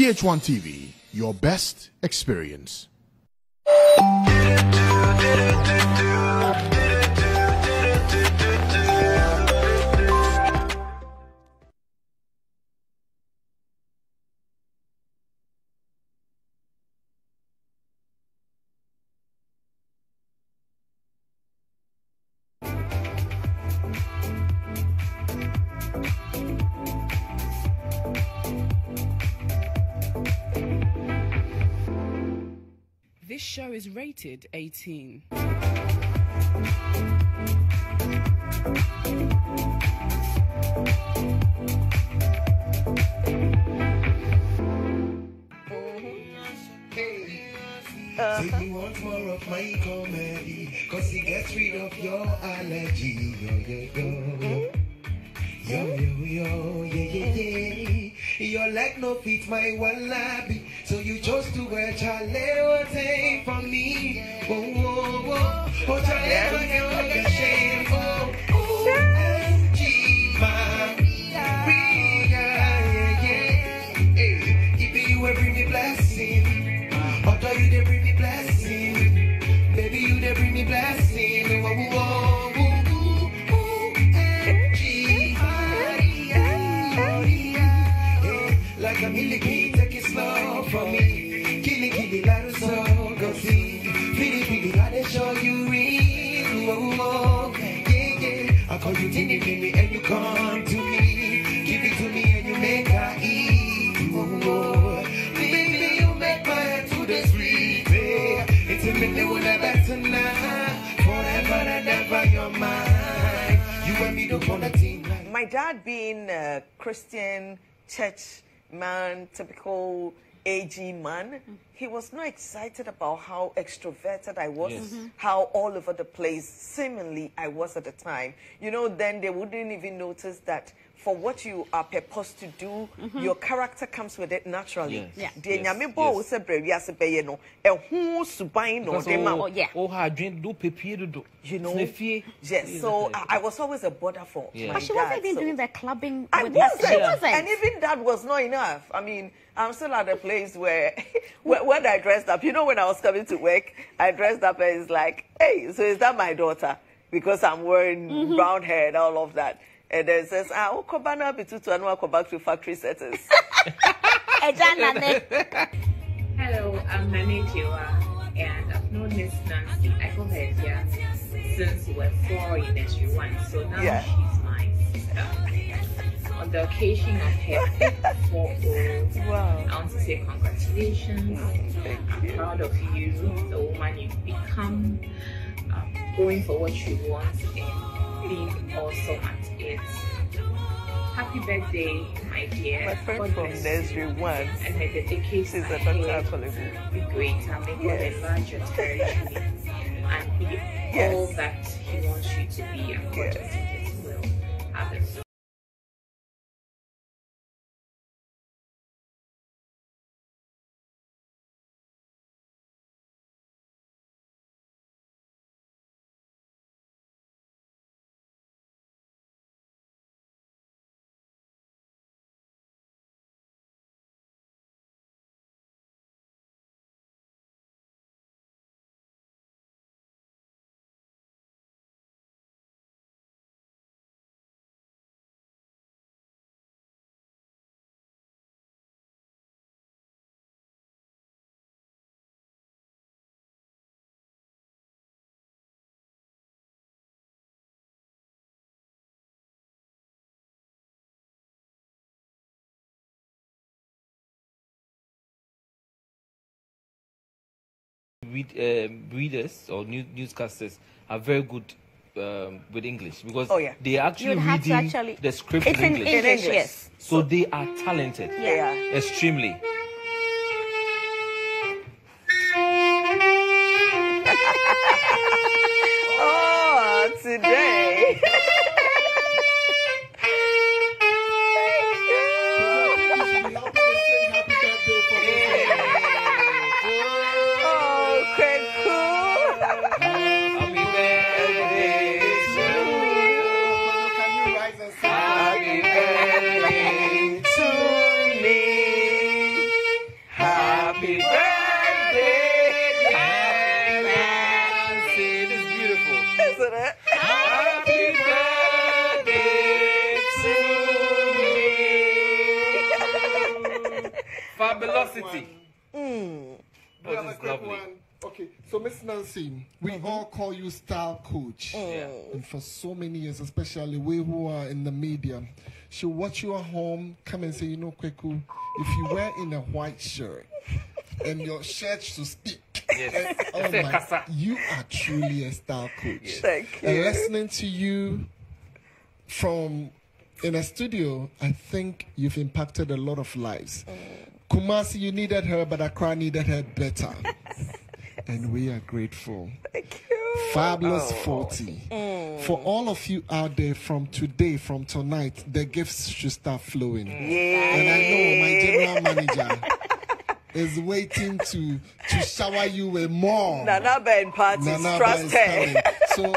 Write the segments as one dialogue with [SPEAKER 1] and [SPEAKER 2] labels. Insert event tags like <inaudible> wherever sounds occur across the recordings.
[SPEAKER 1] GHOne TV, your best experience.
[SPEAKER 2] Is rated 18.
[SPEAKER 3] Take me once more of my comedy, cause it gets rid of your allergy. Yo, yo, yo. Yo, yo, yo, yeah, yeah, yeah. Your leg no fit my wallaby, so you chose to wear what ain't for me. Whoa, whoa, whoa. Oh, Charlie, what you look ashamed. My
[SPEAKER 4] dad being a Christian church man, typical AG man, he was not excited about how extroverted I was,
[SPEAKER 5] Yes. Mhm.
[SPEAKER 4] how all over the place seemingly I was at the time. You know, then they wouldn't even notice that for what you are purposed to do,
[SPEAKER 5] Mhm.
[SPEAKER 4] your character comes with it naturally.
[SPEAKER 5] Yes. Yeah.
[SPEAKER 4] Deɛ
[SPEAKER 5] Yes.
[SPEAKER 4] Nyame bɔɔ wo sɛ brɛ wiase bɛyɛ no, ɛho suban na
[SPEAKER 5] Because
[SPEAKER 4] ɔde ma
[SPEAKER 5] oh,
[SPEAKER 4] wo.
[SPEAKER 5] oh, ha, do pepie do do.
[SPEAKER 4] You know, yes. So I, I was always a border for
[SPEAKER 5] Yeah.
[SPEAKER 4] my
[SPEAKER 5] But
[SPEAKER 6] she
[SPEAKER 4] dad,
[SPEAKER 6] wasn't even
[SPEAKER 4] so-
[SPEAKER 6] doing the clubbing.
[SPEAKER 4] I
[SPEAKER 6] with
[SPEAKER 4] wasn't.
[SPEAKER 6] his- She wasn't.
[SPEAKER 4] And even that was not enough. I mean, I'm still at a place where, <laughs> where when I dressed up, you know, when I was coming to work, I dressed up and it's like, hey, so is that my daughter? Because I'm wearing
[SPEAKER 6] Mhm.
[SPEAKER 4] brown hair and all of that. And then it says, ah, oh, Kobana Bitutu, and go back to factory settings. <laughs>
[SPEAKER 7] Hello, I'm Nane Tiwa, and I've known Miss Nancy here since we were four in nursery one, so now
[SPEAKER 4] Yeah.
[SPEAKER 7] she's my sister. On the occasion of her fifth <laughs> four
[SPEAKER 4] wow.
[SPEAKER 7] I want to say congratulations. I'm proud of you, the woman you've become, um, going for what you want and being awesome at it. Happy birthday, my dear.
[SPEAKER 4] My friend
[SPEAKER 7] God
[SPEAKER 4] from nursery one.
[SPEAKER 7] And her dedication
[SPEAKER 4] She's a doctor
[SPEAKER 7] ahead be great and may God enlarge your territory and be
[SPEAKER 4] Yes.
[SPEAKER 7] all that He wants you to be and God yes.
[SPEAKER 5] Read, um, readers or new, newscasters are very good um, with English because
[SPEAKER 4] Oh, yeah.
[SPEAKER 5] they are actually
[SPEAKER 6] You'd have
[SPEAKER 5] reading
[SPEAKER 6] actually-
[SPEAKER 5] the script
[SPEAKER 6] It's
[SPEAKER 5] in
[SPEAKER 6] in
[SPEAKER 5] English.
[SPEAKER 6] English, yes.
[SPEAKER 5] So they are talented.
[SPEAKER 4] Yeah.
[SPEAKER 5] Extremely.
[SPEAKER 4] Mm.
[SPEAKER 5] Fabulosity.
[SPEAKER 8] We have
[SPEAKER 5] this
[SPEAKER 8] a
[SPEAKER 5] is
[SPEAKER 8] quick
[SPEAKER 5] lovely.
[SPEAKER 8] one. Okay, so Miss Nancy, we
[SPEAKER 4] Mm-hmm.
[SPEAKER 8] all call you style coach. Mm.
[SPEAKER 5] Yeah.
[SPEAKER 8] And for so many years, especially we who are in the media, she'll watch you at home, come and say, you know, Kweku, if you wear in a white shirt and your shirt should speak.
[SPEAKER 5] Yes.
[SPEAKER 8] and- <laughs> oh my, you are truly a style coach.
[SPEAKER 4] Thank
[SPEAKER 8] And listening to you from in a studio, I think you've impacted a lot of lives. Mm. Kumasi, you needed her, but Accra needed her better. <laughs> and we are grateful.
[SPEAKER 4] Thank you.
[SPEAKER 8] Fabulous 40. Mm. For all of you out there from today, from tonight, the gifts should start flowing. Mm. And I know my general manager <laughs> is waiting to to shower you with more.
[SPEAKER 4] Nana Ben parties,
[SPEAKER 8] Nana
[SPEAKER 4] trust
[SPEAKER 8] is
[SPEAKER 4] her.
[SPEAKER 8] So,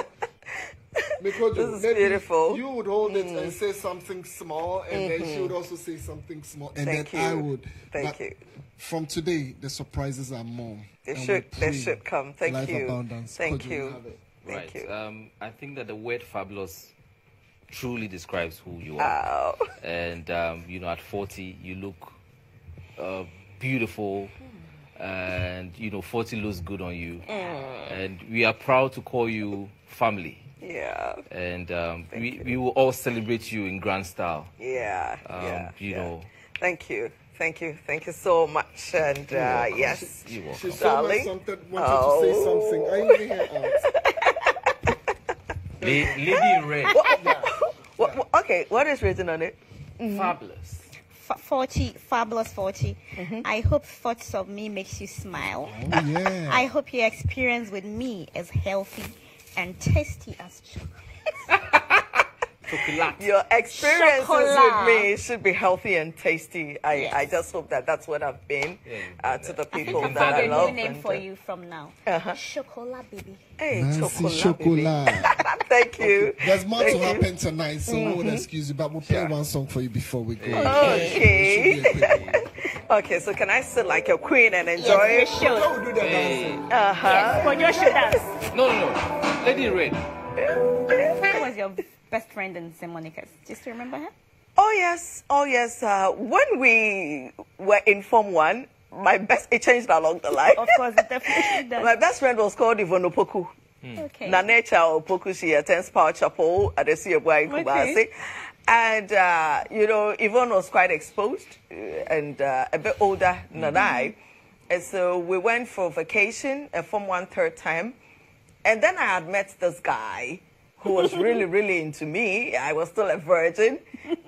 [SPEAKER 8] because
[SPEAKER 4] This is beautiful.
[SPEAKER 8] You would hold it and say something small, and then she would also say something small, and
[SPEAKER 4] Thank
[SPEAKER 8] then I would.
[SPEAKER 4] Thank
[SPEAKER 8] But
[SPEAKER 4] you.
[SPEAKER 8] From today, the surprises are more.
[SPEAKER 4] They should, they should come. Thank
[SPEAKER 8] life
[SPEAKER 4] you.
[SPEAKER 8] Abundance.
[SPEAKER 4] Thank
[SPEAKER 8] Coach, you
[SPEAKER 4] you. Thank
[SPEAKER 5] right.
[SPEAKER 4] you.
[SPEAKER 5] Um, I think that the word fabulous truly describes who you are.
[SPEAKER 4] Wow.
[SPEAKER 5] And um, you know, at 40, you look uh, beautiful, and you know, 40 looks good on you. And we are proud to call you family.
[SPEAKER 4] Yeah.
[SPEAKER 5] And um, we,
[SPEAKER 4] you.
[SPEAKER 5] we will all celebrate you in grand style.
[SPEAKER 4] Yeah.
[SPEAKER 5] Um,
[SPEAKER 4] yeah.
[SPEAKER 5] you
[SPEAKER 4] yeah.
[SPEAKER 5] know.
[SPEAKER 4] Thank you. Thank you. Thank you so much. And uh, yes.
[SPEAKER 5] You're welcome.
[SPEAKER 8] She
[SPEAKER 4] Darling.
[SPEAKER 8] something, wanted to say
[SPEAKER 4] Oh.
[SPEAKER 8] something. I her. <laughs>
[SPEAKER 5] La- Lady in red.
[SPEAKER 4] What, what- okay, what is written on it?
[SPEAKER 5] Fabulous.
[SPEAKER 6] F- 40, fabulous 40. I hope thoughts of me makes you smile.
[SPEAKER 8] Oh, yeah. <laughs>
[SPEAKER 6] I hope your experience with me is healthy and tasty as chocolate.
[SPEAKER 5] Chocolate.
[SPEAKER 4] Your experiences
[SPEAKER 6] Chocolat.
[SPEAKER 4] with me should be healthy and tasty. I,
[SPEAKER 6] Yes.
[SPEAKER 4] I just hope that that's what I've been
[SPEAKER 5] Yeah, you
[SPEAKER 4] uh, to
[SPEAKER 5] that.
[SPEAKER 4] the
[SPEAKER 6] I think
[SPEAKER 4] people
[SPEAKER 6] I've
[SPEAKER 4] that
[SPEAKER 6] got
[SPEAKER 4] I
[SPEAKER 6] a
[SPEAKER 4] love.
[SPEAKER 6] new name
[SPEAKER 4] and,
[SPEAKER 6] for you from now.
[SPEAKER 4] Uh-huh.
[SPEAKER 6] Chocolate baby.
[SPEAKER 4] Hey,
[SPEAKER 8] Nancy
[SPEAKER 4] chocolate. baby. <laughs> Thank you.
[SPEAKER 8] There's more to
[SPEAKER 4] you.
[SPEAKER 8] Happen tonight, so we would excuse you, but we'll play one song for you before we go.
[SPEAKER 4] Okay.
[SPEAKER 8] It <laughs> should be a quick one.
[SPEAKER 4] Okay, so can I sit like a queen and enjoy
[SPEAKER 6] Yes,
[SPEAKER 4] it?
[SPEAKER 6] we should.
[SPEAKER 8] How we do that
[SPEAKER 5] Hey.
[SPEAKER 8] dancing?
[SPEAKER 4] Uh-huh.
[SPEAKER 6] Yes, Kojo should dance.
[SPEAKER 5] No, no, no. Lady red.
[SPEAKER 6] Who was your best friend in St. Monica's? Just remember her?
[SPEAKER 4] Oh yes, oh yes. Uh, when we were in Form One, my best it changed along the line.
[SPEAKER 6] Of course, it definitely <laughs> does.
[SPEAKER 4] my best friend was called Yvonne Opoku.
[SPEAKER 6] Okay.
[SPEAKER 4] Nanecha Opoku. She attends Power Chapel at the Siabwa in
[SPEAKER 6] Okay.
[SPEAKER 4] And, uh, you know, Yvonne was quite exposed uh, and uh, a bit older than I. And so we went for vacation uh, from one third time. And then I had met this guy who was really, <laughs> really into me. I was still a virgin.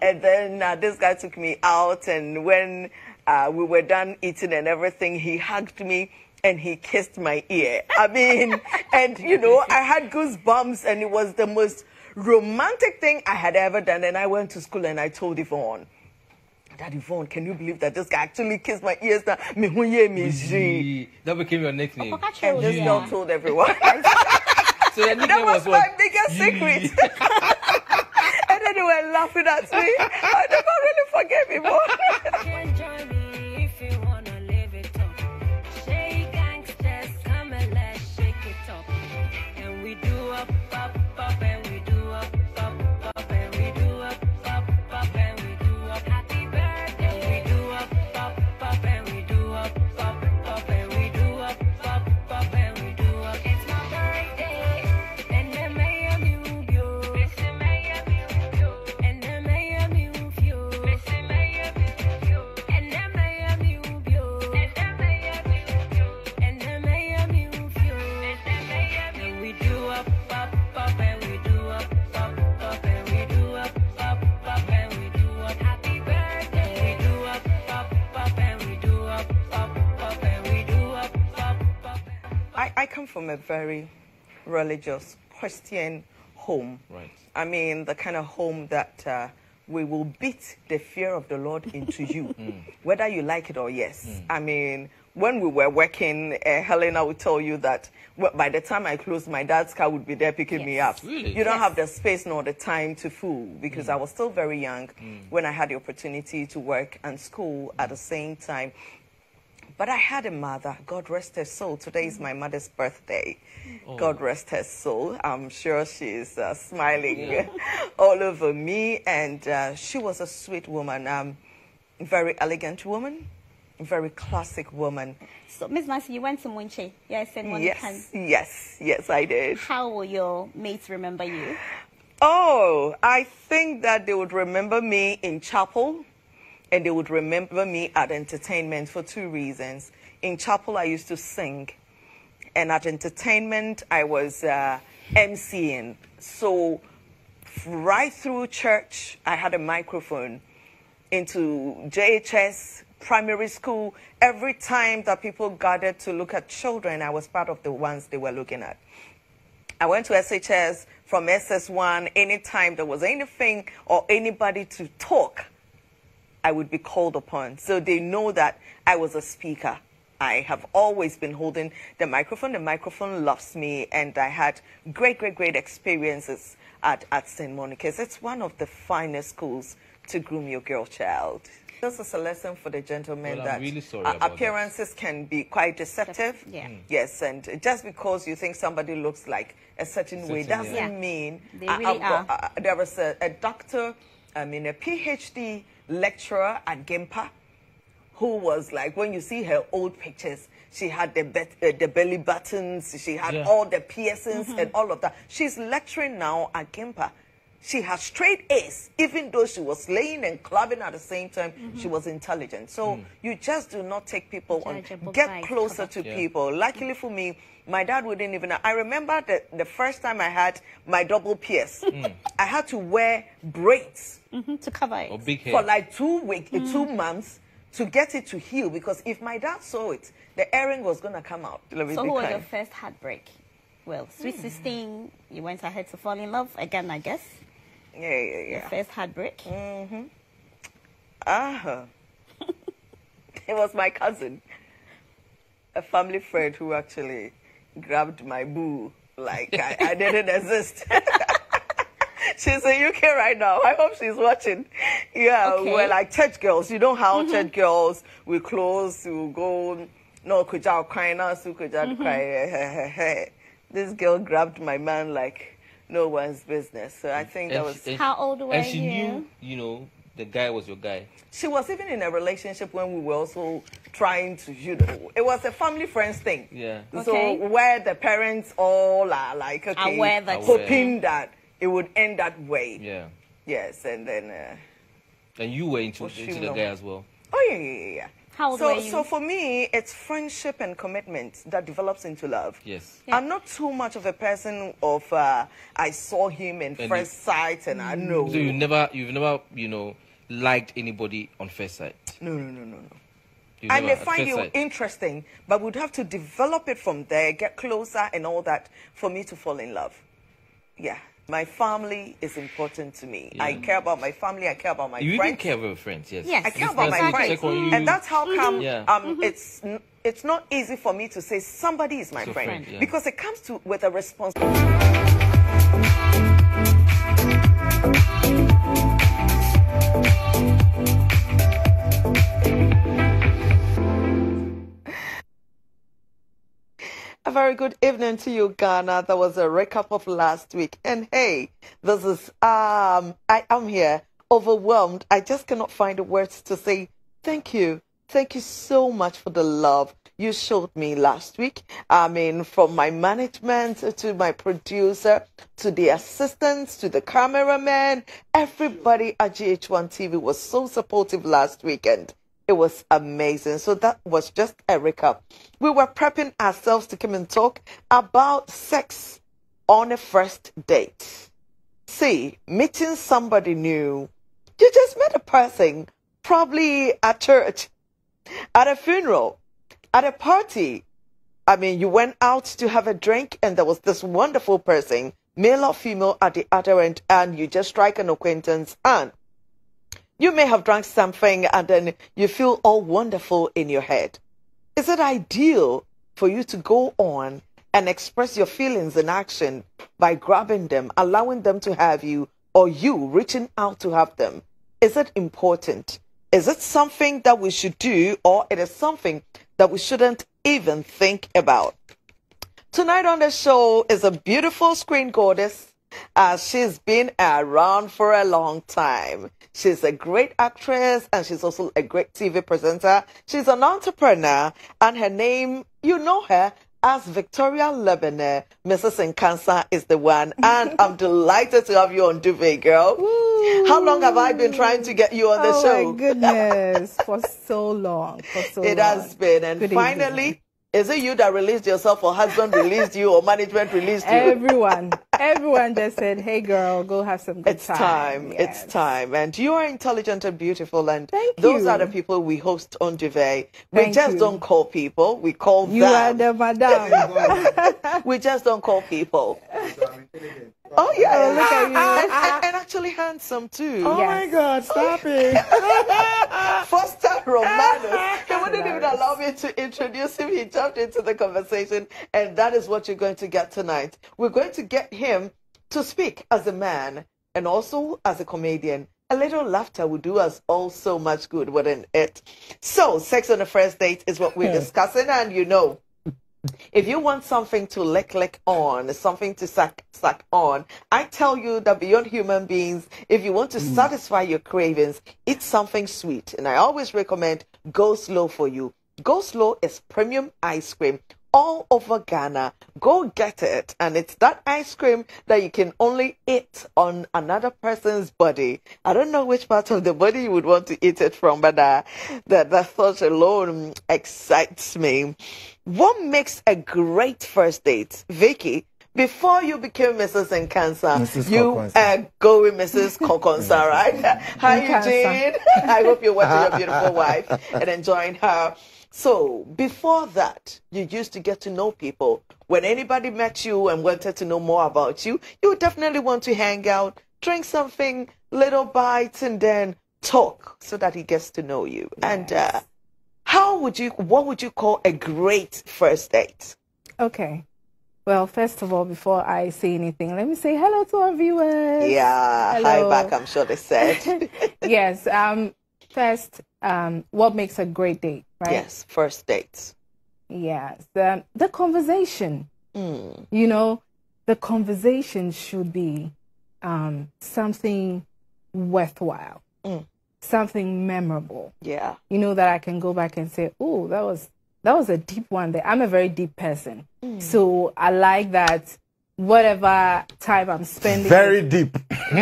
[SPEAKER 4] And then uh, this guy took me out. And when uh, we were done eating and everything, he hugged me and he kissed my ear. I mean, <laughs> and you know, I had goosebumps and it was the most romantic thing I had ever done. And I went to school and I told Yvonne, that Yvonne, can you believe that this guy actually kissed my ears? Now, me who ye me.
[SPEAKER 5] That became your nickname.
[SPEAKER 4] And this girl told everyone. <laughs>
[SPEAKER 5] So your nickname
[SPEAKER 4] that was
[SPEAKER 5] what?
[SPEAKER 4] my biggest secret. <laughs> and then they were laughing at me. Oh, I never really forgave Yvonne.
[SPEAKER 9] can join me I,
[SPEAKER 4] come from a very religious Christian home.
[SPEAKER 5] Right.
[SPEAKER 4] I mean, the kind of home that uh, we will beat the fear of the Lord into you, <laughs> hmm. whether you like it or yes. Hmm. I mean, when we were working, uh, Helena would tell you that well, by the time I closed, my dad's car would be there picking me up.
[SPEAKER 5] Really?
[SPEAKER 4] You don't have the space nor the time to fool because hmm. I was still very young when I had the opportunity to work and school at the same time. But I had a mother, God rest her soul. Today is my mother's birthday. God rest her soul. I'm sure she's uh, smiling <laughs> all over me. And uh, she was a sweet woman, um, very elegant woman, very classic woman.
[SPEAKER 6] So, Miss Nancy, you went to Munche. Yes, in Monica.
[SPEAKER 4] Yes, yes, yes, I did.
[SPEAKER 6] How will your mates remember you?
[SPEAKER 4] Oh, I think that they would remember me in chapel and they would remember me at entertainment for two reasons. In chapel, I used to sing, and at entertainment, I was uh, MCing. So, right through church, I had a microphone into JHS, primary school. Every time that people gathered to look at children, I was part of the ones they were looking at. I went to SHS from SS1. Anytime there was anything or anybody to talk, I would be called upon. So they know that I was a speaker. I have always been holding the microphone. The microphone loves me, and I had great, great, great experiences at, at St. Monica's. It's one of the finest schools to groom your girl child. This is a lesson for the gentlemen
[SPEAKER 5] Well,
[SPEAKER 4] that
[SPEAKER 5] really sorry
[SPEAKER 4] uh,
[SPEAKER 5] that.
[SPEAKER 4] appearances can be quite deceptive.
[SPEAKER 6] Yeah. Mm.
[SPEAKER 4] Yes, and just because you think somebody looks like a certain way doesn't
[SPEAKER 6] yeah.
[SPEAKER 4] mean
[SPEAKER 6] They really
[SPEAKER 4] I've got-
[SPEAKER 6] are.
[SPEAKER 4] uh, there was a, a doctor, I mean, a PhD lecturer at GIMPA who was like, when you see her old pictures, she had the, bet, uh, the belly buttons, she had
[SPEAKER 5] Yeah.
[SPEAKER 4] all the piercings
[SPEAKER 6] Mm-hmm.
[SPEAKER 4] and all of that. She's lecturing now at GIMPA. She has straight A's, even though she was laying and clubbing at the same time.
[SPEAKER 6] Mm-hmm.
[SPEAKER 4] She was intelligent. So you just do not take people on.
[SPEAKER 6] Judge
[SPEAKER 4] Get closer to
[SPEAKER 5] Yeah.
[SPEAKER 4] people. Luckily for me, my dad wouldn't even. know. I remember that the first time I had my double pierce,
[SPEAKER 5] Mm.
[SPEAKER 4] I had to wear braids
[SPEAKER 6] Mhm, to cover it.
[SPEAKER 5] Big hair.
[SPEAKER 4] for like two weeks,
[SPEAKER 6] Mm.
[SPEAKER 4] two months to get it to heal. Because if my dad saw it, the earring was gonna come out. Let me
[SPEAKER 6] So,
[SPEAKER 4] be
[SPEAKER 6] who was your first heartbreak? Well,
[SPEAKER 4] Hmm.
[SPEAKER 6] Sweet 16, you went ahead to fall in love again, I guess.
[SPEAKER 4] Yeah, yeah,
[SPEAKER 6] Your
[SPEAKER 4] yeah.
[SPEAKER 6] first heartbreak.
[SPEAKER 4] Ah, <laughs> it was my cousin, a family friend who actually grabbed my boo like I, I <laughs> didn't exist. <laughs> she's in UK right now. I hope she's watching. Yeah,
[SPEAKER 6] Okay.
[SPEAKER 4] we're like church girls. You know how mm-hmm. church girls we close, we go. No, kuja cry now, so kuja mm-hmm. cry. <laughs> This girl grabbed my man like no one's business. So I think that was.
[SPEAKER 5] she- and
[SPEAKER 6] How
[SPEAKER 5] she-
[SPEAKER 6] old were
[SPEAKER 5] And she
[SPEAKER 6] you?
[SPEAKER 5] knew, you know, the guy was your guy.
[SPEAKER 4] She was even in a relationship when we were also trying to, you know, it was a family friends thing.
[SPEAKER 5] Yeah.
[SPEAKER 6] Okay.
[SPEAKER 4] So where the parents all are like, okay,
[SPEAKER 6] Aware that-
[SPEAKER 4] hoping that it would end that way.
[SPEAKER 5] Yeah.
[SPEAKER 4] Yes, and then, uh,
[SPEAKER 5] And you were into,
[SPEAKER 4] Oh, she
[SPEAKER 5] into the
[SPEAKER 4] know.
[SPEAKER 5] guy as well.
[SPEAKER 4] oh yeah, yeah, yeah, yeah.
[SPEAKER 6] How old
[SPEAKER 4] so,
[SPEAKER 6] were you?
[SPEAKER 4] so for me, it's friendship and commitment that develops into love.
[SPEAKER 5] Yes.
[SPEAKER 6] Yeah.
[SPEAKER 4] I'm not too much of a person of uh, I saw him in
[SPEAKER 5] And
[SPEAKER 4] first sight and I know.
[SPEAKER 5] So you never, you've never, you know, liked anybody on first sight.
[SPEAKER 4] no, no, no, no, no.
[SPEAKER 5] You've
[SPEAKER 4] I may find you
[SPEAKER 5] sight.
[SPEAKER 4] interesting, but we'd have to develop it from there, get closer and all that for me to fall in love. Yeah. My family is important to me. I care about my family, I care about my
[SPEAKER 5] You
[SPEAKER 4] friends.
[SPEAKER 5] even care about your friends, yes.
[SPEAKER 6] Yes.
[SPEAKER 4] I care
[SPEAKER 5] This
[SPEAKER 4] about my friends.
[SPEAKER 5] check.
[SPEAKER 4] And that's how come
[SPEAKER 5] Yeah.
[SPEAKER 4] um, it's n- it's not easy for me to say somebody is my
[SPEAKER 5] It's your
[SPEAKER 4] friend,
[SPEAKER 5] friend, yeah.
[SPEAKER 4] because it comes to with a response. Very good evening to you, Ghana. That was a recap of last week. And hey, this is um I am here overwhelmed. I just cannot find the words to say thank you. Thank you so much for the love you showed me last week. I mean, from my management to my producer to the assistants to the cameraman, everybody at GHOne TV was so supportive last weekend. It was amazing. So that was just a recap. We were prepping ourselves to come and talk about sex on a first date. See, meeting somebody new. You just met a person, probably at church, at a funeral, at a party. I mean, you went out to have a drink and there was this wonderful person, male or female, at the other end, and you just strike an acquaintance and you may have drunk something and then you feel all wonderful in your head. Is it ideal for you to go on and express your feelings in action by grabbing them, allowing them to have you, or you reaching out to have them? Is it important? Is it something that we should do, or it is something that we shouldn't even think about? Tonight on the show is a beautiful screen goddess. Uh, she's been around for a long time. She's a great actress and she's also a great TV presenter. She's an entrepreneur and her name, you know her as Victoria Lebene. Mrs. Nkansah is the one. And I'm <laughs> delighted to have you on Duvet, girl. How long have I been trying to get you on the
[SPEAKER 10] oh
[SPEAKER 4] show?
[SPEAKER 10] Oh, my goodness, for <laughs> so long, for so
[SPEAKER 4] It
[SPEAKER 10] long.
[SPEAKER 4] has been. And
[SPEAKER 10] Good
[SPEAKER 4] finally,
[SPEAKER 10] evening.
[SPEAKER 4] Is it you that released yourself or husband released you or management released you?
[SPEAKER 10] everyone, everyone just said, "Hey, girl, go have some good
[SPEAKER 4] It's time.
[SPEAKER 10] Yes.
[SPEAKER 4] It's time. And you are intelligent and beautiful. And
[SPEAKER 10] Thank
[SPEAKER 4] those
[SPEAKER 10] you.
[SPEAKER 4] are the people we host on Duvet. We
[SPEAKER 10] Thank
[SPEAKER 4] just
[SPEAKER 10] you.
[SPEAKER 4] don't call people. We call
[SPEAKER 10] You are the madam. <laughs>
[SPEAKER 4] we just don't call people. Oh, yeah.
[SPEAKER 10] Oh, look at you.
[SPEAKER 4] And, and- and actually handsome, too.
[SPEAKER 10] Oh my
[SPEAKER 8] God, stop <laughs> it.
[SPEAKER 4] Foster Romanus. Wouldn't even allow me to introduce him. He jumped into the conversation, and that is what you're going to get tonight. We're going to get him to speak as a man and also as a comedian. A little laughter would do us all so much good, wouldn't it? So, sex on the first date is what we're hmm. discussing, and you know, if you want something to lick lick on, something to suck suck on, I tell you that beyond human beings, if you want to hmm. satisfy your cravings, eat something sweet. And I always recommend Go Slow for you. Go Slow is premium ice cream all over Ghana. Go get it. And it's that ice cream that you can only eat on another person's body. I don't know which part of the body you would want to eat it from, but uh, that, that thought alone excites me. What makes a great first date? Vicky, before you became Mrs. Nkansah,
[SPEAKER 8] Mrs.
[SPEAKER 4] you
[SPEAKER 8] Kokonsa.
[SPEAKER 4] uh, go with Mrs. <laughs> Kokonsa, right? <laughs> Hi. Eugene. <laughs> I hope you're watching your beautiful wife and enjoying her. So, before that, you used to get to know people. When anybody met you and wanted to know more about you, you would definitely want to hang out, drink something, little bites, and then talk so that he gets to know you. And uh, how would you, what would you call a great first date?
[SPEAKER 10] Okay. Well, first of all, before I say anything, let me say hello to our viewers.
[SPEAKER 4] Yeah,
[SPEAKER 10] Hello.
[SPEAKER 4] hi back, I'm sure they said. <laughs>
[SPEAKER 10] yes. Um. First, um, what makes a great date, right?
[SPEAKER 4] yes, first dates.
[SPEAKER 10] Yes. The the conversation.
[SPEAKER 4] Mm.
[SPEAKER 10] You know, the conversation should be um something worthwhile,
[SPEAKER 4] Mm.
[SPEAKER 10] something memorable.
[SPEAKER 4] Yeah.
[SPEAKER 10] You know that I can go back and say, "Oh, that was that was a deep one." There, I'm a very deep person, so I like that. Whatever time I'm spending,
[SPEAKER 8] Very deep. <laughs>
[SPEAKER 4] I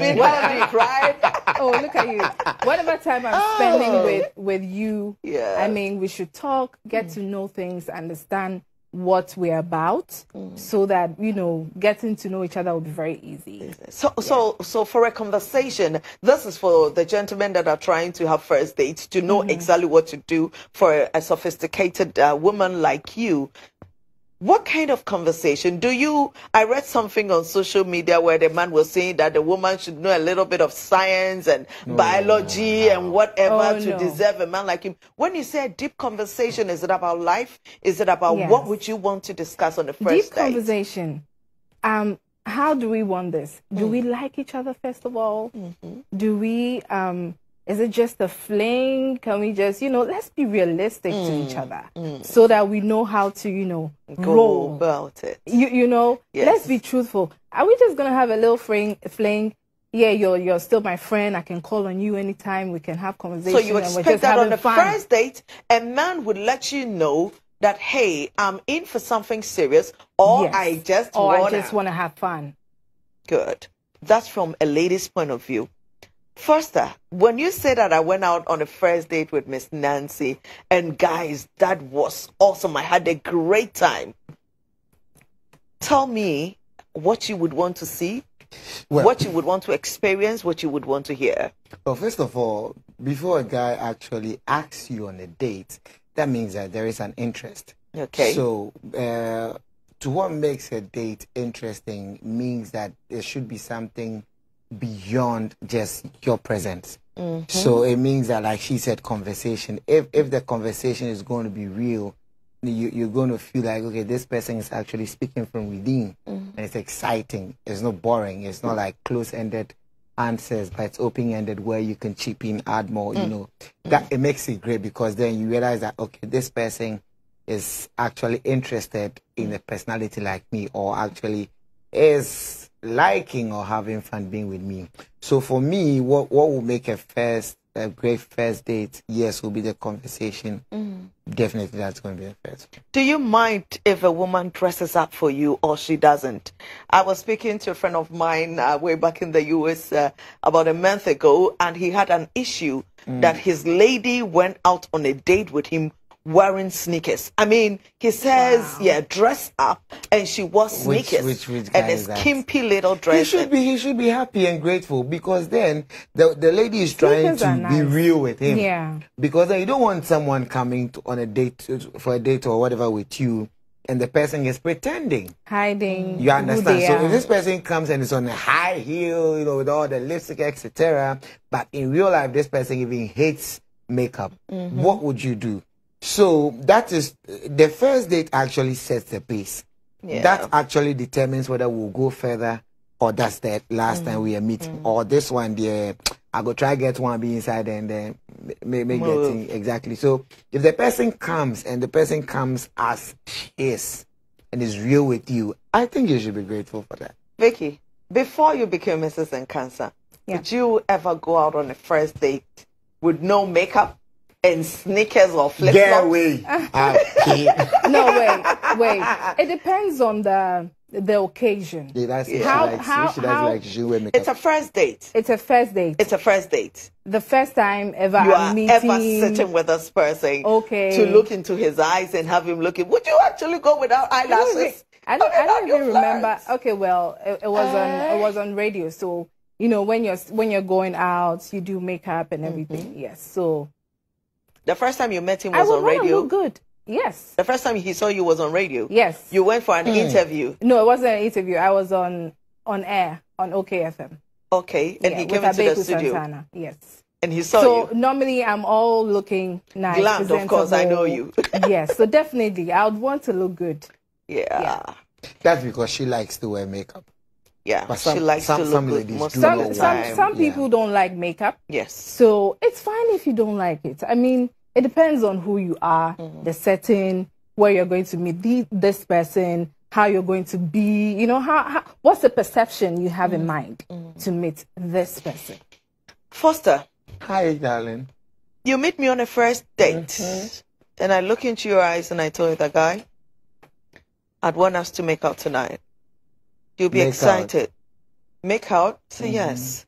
[SPEAKER 4] mean, how deep, right? <laughs>
[SPEAKER 10] oh look at you whatever time i'm spending with with you
[SPEAKER 4] Oh. Yeah.
[SPEAKER 10] i mean we should talk get to know things understand what we're about
[SPEAKER 4] Mm.
[SPEAKER 10] so that you know getting to know each other will be very easy
[SPEAKER 4] So, so, so for a conversation, this is for the gentlemen that are trying to have first dates to know exactly what to do for a sophisticated uh, woman like you. What kind of conversation do you? I read something on social media where the man was saying that the woman should know a little bit of science and biology and whatever
[SPEAKER 10] Oh,
[SPEAKER 4] to
[SPEAKER 10] no.
[SPEAKER 4] deserve a man like him. When you say a deep conversation, is it about life? Is it about
[SPEAKER 10] Yes.
[SPEAKER 4] what would you want to discuss on the first
[SPEAKER 10] deep
[SPEAKER 4] date?
[SPEAKER 10] conversation um how do we want this do we like each other first of all do we um is it just a fling can we just you know let's be realistic to each mm, other mm. so that we know how to you know
[SPEAKER 4] Go
[SPEAKER 10] roll
[SPEAKER 4] about it.
[SPEAKER 10] you you know
[SPEAKER 4] Yes.
[SPEAKER 10] let's be truthful are we just gonna have a little fling fling yeah you're you're still my friend i can call on you anytime we can have conversations.
[SPEAKER 4] So you expect
[SPEAKER 10] just
[SPEAKER 4] that on the
[SPEAKER 10] fun.
[SPEAKER 4] first date, a man would let you know that hey, I'm in for something serious, or
[SPEAKER 10] Yes.
[SPEAKER 4] I just
[SPEAKER 10] or
[SPEAKER 4] wanna.
[SPEAKER 10] i just want to have fun
[SPEAKER 4] Good. That's from a lady's point of view. Foster, when you say that I went out on a first date with Miss Nancy, and guys, that was awesome. I had a great time. Tell me what you would want to see,
[SPEAKER 8] Well,
[SPEAKER 4] what you would want to experience, what you would want to hear.
[SPEAKER 8] well, first of all, before a guy actually asks you on a date, that means that there is an interest.
[SPEAKER 4] Okay.
[SPEAKER 8] So, uh, to what makes a date interesting means that there should be something beyond just your presence. Mm-hmm. So it means that, like she said, conversation. If if the conversation is going to be real, you you're going to feel like okay, this person is actually speaking from within, mm-hmm. and it's exciting. It's not boring. It's not like close-ended answers, but it's open-ended where you can chip in, add more. You mm. know, mm. that it makes it great because then you realize that okay, this person is actually interested in mm. a personality like me, or actually is
[SPEAKER 3] liking or having fun being with me. So for me, what what will make a first a great first date? Yes, will be the conversation. Definitely, that's going to be the first.
[SPEAKER 4] Do you mind if a woman dresses up for you or she doesn't? I was speaking to a friend of mine uh, way back in the US uh, about a month ago, and he had an issue that his lady went out on a date with him wearing sneakers. I mean, he says, yeah, dress up, and she wore sneakers
[SPEAKER 3] which- which guy
[SPEAKER 4] and a
[SPEAKER 3] is that?
[SPEAKER 4] skimpy little
[SPEAKER 3] He
[SPEAKER 4] dress.
[SPEAKER 3] should be he should be happy and grateful because then the the lady is trying
[SPEAKER 10] Sneakers
[SPEAKER 3] to
[SPEAKER 10] are
[SPEAKER 3] be real with him.
[SPEAKER 10] Yeah.
[SPEAKER 3] Because then you don't want someone coming to, on a date for a date or whatever with you, and the person is pretending.
[SPEAKER 10] Hiding.
[SPEAKER 3] You understand? So if this person comes and is on a high heel, you know, with all the lipstick, etc., but in real life this person even hates makeup,
[SPEAKER 10] Mm-hmm.
[SPEAKER 3] what would you do? So that is the first date actually sets the pace.
[SPEAKER 4] Yeah.
[SPEAKER 3] That actually determines whether we'll go further or that's the last time we are mm-hmm. meeting. Mm-hmm. Or this one there, I go try get one be inside and then may, may
[SPEAKER 4] Move.
[SPEAKER 3] getting exactly. So if the person comes and the person comes as she is and is real with you, I think you should be grateful for that.
[SPEAKER 4] Vicky, before you became Mrs. Nkansah,
[SPEAKER 10] Yeah.
[SPEAKER 4] did you ever go out on a first date with no makeup and sneakers or flip
[SPEAKER 3] Get
[SPEAKER 4] flops?
[SPEAKER 3] away. Ah, okay. <laughs>
[SPEAKER 10] no, wait, wait. It depends on the the occasion.
[SPEAKER 3] Yeah, that's it.
[SPEAKER 10] How-
[SPEAKER 3] She likes,
[SPEAKER 10] how-
[SPEAKER 3] she
[SPEAKER 10] how-
[SPEAKER 3] like she should.
[SPEAKER 4] It's a first date.
[SPEAKER 10] It's a first date.
[SPEAKER 4] It's a first date.
[SPEAKER 10] the first time ever
[SPEAKER 4] You
[SPEAKER 10] I'm
[SPEAKER 4] are
[SPEAKER 10] meeting.
[SPEAKER 4] ever sitting with this person
[SPEAKER 10] Okay.
[SPEAKER 4] to look into his eyes and have him looking. Would you actually go without
[SPEAKER 10] I don't,
[SPEAKER 4] eyelashes?
[SPEAKER 10] I don't, I don't even remember.
[SPEAKER 4] flirt?
[SPEAKER 10] Okay, well, it, it was on it was on uh. radio, so you know when you're when you're going out, you do makeup and everything. Mm-hmm. Yes, so
[SPEAKER 4] The first time you met him
[SPEAKER 10] I
[SPEAKER 4] was
[SPEAKER 10] would
[SPEAKER 4] on
[SPEAKER 10] want to
[SPEAKER 4] radio.
[SPEAKER 10] look good. Yes,
[SPEAKER 4] The first time he saw you was on radio.
[SPEAKER 10] yes.
[SPEAKER 4] You went for an hmm. interview.
[SPEAKER 10] no, it wasn't an interview. I was on on air on OKFM.
[SPEAKER 4] Okay. And
[SPEAKER 10] yeah,
[SPEAKER 4] he came into the
[SPEAKER 10] Abeiku
[SPEAKER 4] studio.
[SPEAKER 10] Santana. Yes.
[SPEAKER 4] And he saw you.
[SPEAKER 10] so
[SPEAKER 4] you.
[SPEAKER 10] normally I'm all looking nice.
[SPEAKER 4] Glammed, of course, I know you. <laughs>
[SPEAKER 10] yes, so definitely I would want to look good.
[SPEAKER 4] Yeah.
[SPEAKER 10] Yeah.
[SPEAKER 3] That's because she likes to wear makeup.
[SPEAKER 4] Yeah.
[SPEAKER 3] But
[SPEAKER 4] she
[SPEAKER 3] some-
[SPEAKER 4] likes
[SPEAKER 3] some-
[SPEAKER 4] to look
[SPEAKER 3] some
[SPEAKER 4] good
[SPEAKER 3] ladies
[SPEAKER 4] most
[SPEAKER 3] do
[SPEAKER 4] of
[SPEAKER 10] Some
[SPEAKER 4] the
[SPEAKER 10] some
[SPEAKER 3] want-
[SPEAKER 4] time.
[SPEAKER 10] some
[SPEAKER 3] yeah.
[SPEAKER 10] people don't like makeup.
[SPEAKER 4] Yes.
[SPEAKER 10] So it's fine if you don't like it. I mean, it depends on who you are, mm-hmm. the setting, where you're going to meet the, this person, how you're going to be. You know, how, how what's the perception you have in mm-hmm. mind mm-hmm. to meet this person?
[SPEAKER 4] Foster,
[SPEAKER 3] Hi, darling.
[SPEAKER 4] you meet me on a first date.
[SPEAKER 3] Mm-hmm.
[SPEAKER 4] And I look into your eyes and I told you, the guy, I'd want us to make out tonight. You'll be
[SPEAKER 3] Make out.
[SPEAKER 4] excited. Make out? Say
[SPEAKER 3] Mm-hmm.
[SPEAKER 4] yes.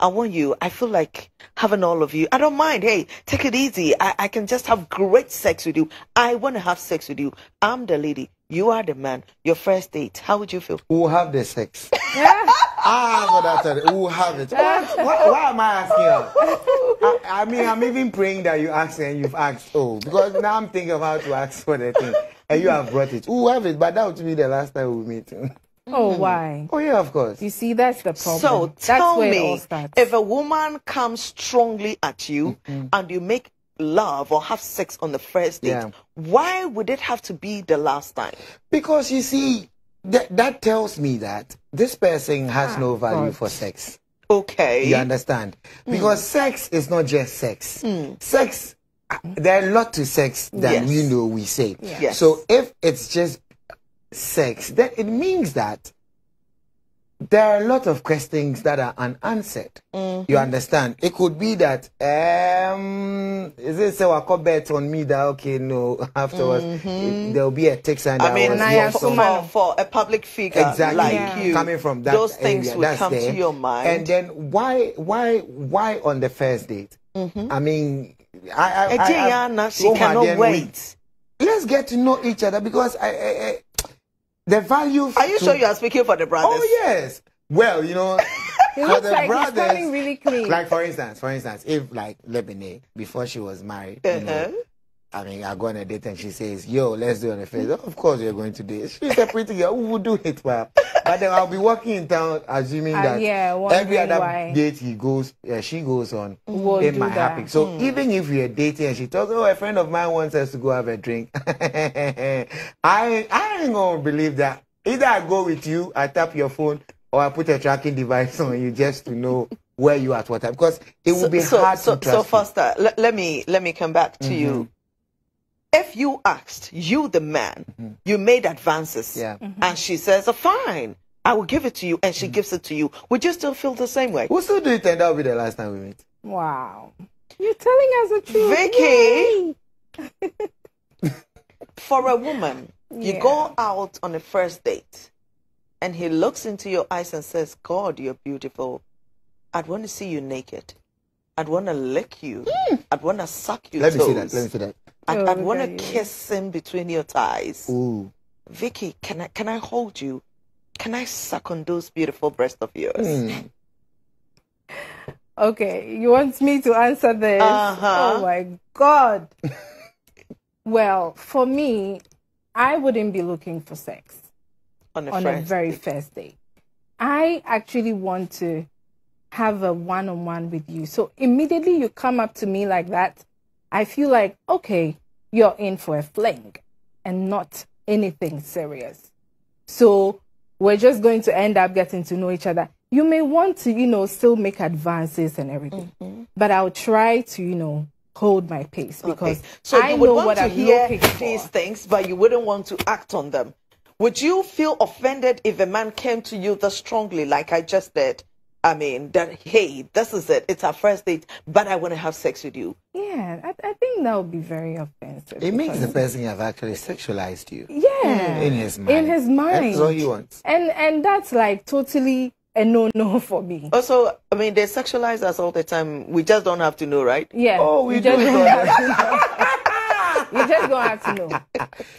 [SPEAKER 4] I want you. I feel like having all of you. I don't mind. Hey, take it easy. I, I can just have great sex with you. I want to have sex with you. I'm the lady. You are the man. Your first date. How would you feel?
[SPEAKER 3] Who will have the sex? <laughs> ah, so that's it. Who will have it? Why, why, am I asking? I, I mean, I'm even praying that you ask and you've asked. Oh, because now I'm thinking of how to ask for the thing. And you have brought it. Who have it? But that would be the last time we meet. <laughs>
[SPEAKER 10] Oh, mm-hmm. why?
[SPEAKER 3] Oh, yeah, of course.
[SPEAKER 10] You see, that's the problem.
[SPEAKER 4] So
[SPEAKER 10] that's
[SPEAKER 4] tell
[SPEAKER 10] where it all
[SPEAKER 4] me,
[SPEAKER 10] starts.
[SPEAKER 4] if a woman comes strongly at you and you make love or have sex on the first date,
[SPEAKER 3] Yeah.
[SPEAKER 4] why would it have to be the last time?
[SPEAKER 3] Because you see, that, that tells me that this person has ah, no value
[SPEAKER 10] God.
[SPEAKER 3] for sex.
[SPEAKER 4] Okay.
[SPEAKER 3] You understand? Hmm. Because sex is not just sex. Hmm. Sex, uh, there are a lot to sex that
[SPEAKER 4] Yes.
[SPEAKER 3] we know we say.
[SPEAKER 4] Yes.
[SPEAKER 3] So if it's just sex, then it means that there are a lot of questions that are unanswered.
[SPEAKER 4] Mm-hmm.
[SPEAKER 3] You understand? It could be that um is it so I bet on me that okay no <laughs> afterwards it- there'll be a text and
[SPEAKER 4] Mm-hmm. I mean,
[SPEAKER 10] I
[SPEAKER 4] for,
[SPEAKER 10] am
[SPEAKER 4] for,
[SPEAKER 10] someone-
[SPEAKER 4] for, for a public figure
[SPEAKER 3] exactly
[SPEAKER 4] like
[SPEAKER 10] Yeah.
[SPEAKER 4] you,
[SPEAKER 3] coming from that
[SPEAKER 4] those things
[SPEAKER 3] area,
[SPEAKER 4] would come
[SPEAKER 3] there.
[SPEAKER 4] to your mind.
[SPEAKER 3] and then why why why on the first date i mean i i, I,
[SPEAKER 4] Eje
[SPEAKER 3] I
[SPEAKER 4] she
[SPEAKER 3] go
[SPEAKER 4] cannot
[SPEAKER 3] damn
[SPEAKER 4] wait.
[SPEAKER 3] way. let's get to know each other because I, I, I the value
[SPEAKER 4] Are you
[SPEAKER 3] to-
[SPEAKER 4] sure you are speaking for the brothers?
[SPEAKER 3] oh yes well you know <laughs>
[SPEAKER 10] it
[SPEAKER 3] for the
[SPEAKER 10] like
[SPEAKER 3] brothers
[SPEAKER 10] really clean.
[SPEAKER 3] like for instance for instance if like Lebene before she was married you know,
[SPEAKER 4] Uh-huh.
[SPEAKER 3] I mean, I go on a date and she says, "Yo, let's do it on a face." Of course, you're going to do it. She's a pretty girl. Who would do it, well? But then I'll be walking in town, assuming
[SPEAKER 10] Uh,
[SPEAKER 3] that
[SPEAKER 10] yeah,
[SPEAKER 3] every other
[SPEAKER 10] why.
[SPEAKER 3] date he goes, uh, she goes on,
[SPEAKER 10] Will
[SPEAKER 3] it
[SPEAKER 10] do
[SPEAKER 3] might
[SPEAKER 10] that.
[SPEAKER 3] happen. So even if we're dating and she tells, "Oh, a friend of mine wants us to go have a drink," <laughs> I I ain't gonna believe that. Either I go with you, I tap your phone, or I put a tracking device on you just to know where you are at what time. Because it will be
[SPEAKER 4] so,
[SPEAKER 3] hard
[SPEAKER 4] so,
[SPEAKER 3] to trust.
[SPEAKER 4] so
[SPEAKER 3] you.
[SPEAKER 4] Foster, let, let me let me come back to you. If you asked, you the man, mm-hmm. you made advances,
[SPEAKER 3] Yeah. Mm-hmm.
[SPEAKER 4] and she says, oh, "Fine, I will give it to you, and she mm-hmm. gives it to you. Would you still feel the same way?
[SPEAKER 3] We'll still do it, and that'll be the last time we meet.
[SPEAKER 10] Wow. You're telling us the truth.
[SPEAKER 4] Vicky. For a woman, you go out on a first date, and he looks into your eyes and says, "God, you're beautiful. I'd want to see you naked. I'd want to lick you. Mm. I'd want to suck you.
[SPEAKER 3] Hmm. Let me see that. Let me see that.
[SPEAKER 4] I'd,
[SPEAKER 10] Oh,
[SPEAKER 4] I'd want to
[SPEAKER 10] look at you.
[SPEAKER 4] kiss him between your thighs.
[SPEAKER 3] Ooh.
[SPEAKER 4] Vicky, can I can I hold you? Can I suck on those beautiful breasts of yours?
[SPEAKER 3] Hmm. <laughs>
[SPEAKER 10] Okay, you want me to answer this?
[SPEAKER 4] Uh-huh.
[SPEAKER 10] Oh my God. <laughs> well, for me, I wouldn't be looking for sex
[SPEAKER 4] On a
[SPEAKER 10] on a very
[SPEAKER 4] date.
[SPEAKER 10] first date. I actually want to have a one on one with you. So immediately you come up to me like that, I feel like, okay, you're in for a fling and not anything serious. So we're just going to end up getting to know each other. You may want to, you know, still make advances and everything, mm-hmm. but I'll try to, you know, hold my pace because
[SPEAKER 4] Okay. So
[SPEAKER 10] I
[SPEAKER 4] you would
[SPEAKER 10] know
[SPEAKER 4] want
[SPEAKER 10] what
[SPEAKER 4] to
[SPEAKER 10] I'm
[SPEAKER 4] hear
[SPEAKER 10] looking for.
[SPEAKER 4] these things, but you wouldn't want to act on them. Would you feel offended if a man came to you this strongly, like I just did? I mean, that hey, this is it. It's our first date, but I want to have sex with you.
[SPEAKER 10] Yeah, I, I think that would be very offensive.
[SPEAKER 3] It makes the person have actually sexualized you
[SPEAKER 10] yeah
[SPEAKER 3] in his mind.
[SPEAKER 10] in his mind.
[SPEAKER 3] That's all he wants.
[SPEAKER 10] and and that's like totally a no no <laughs> for me.
[SPEAKER 4] Also, I mean, they sexualize us all the time. We just don't have to know, right?
[SPEAKER 10] Yeah.
[SPEAKER 3] Oh, we
[SPEAKER 10] you
[SPEAKER 3] do <laughs> <laughs>
[SPEAKER 10] You just don't have to know.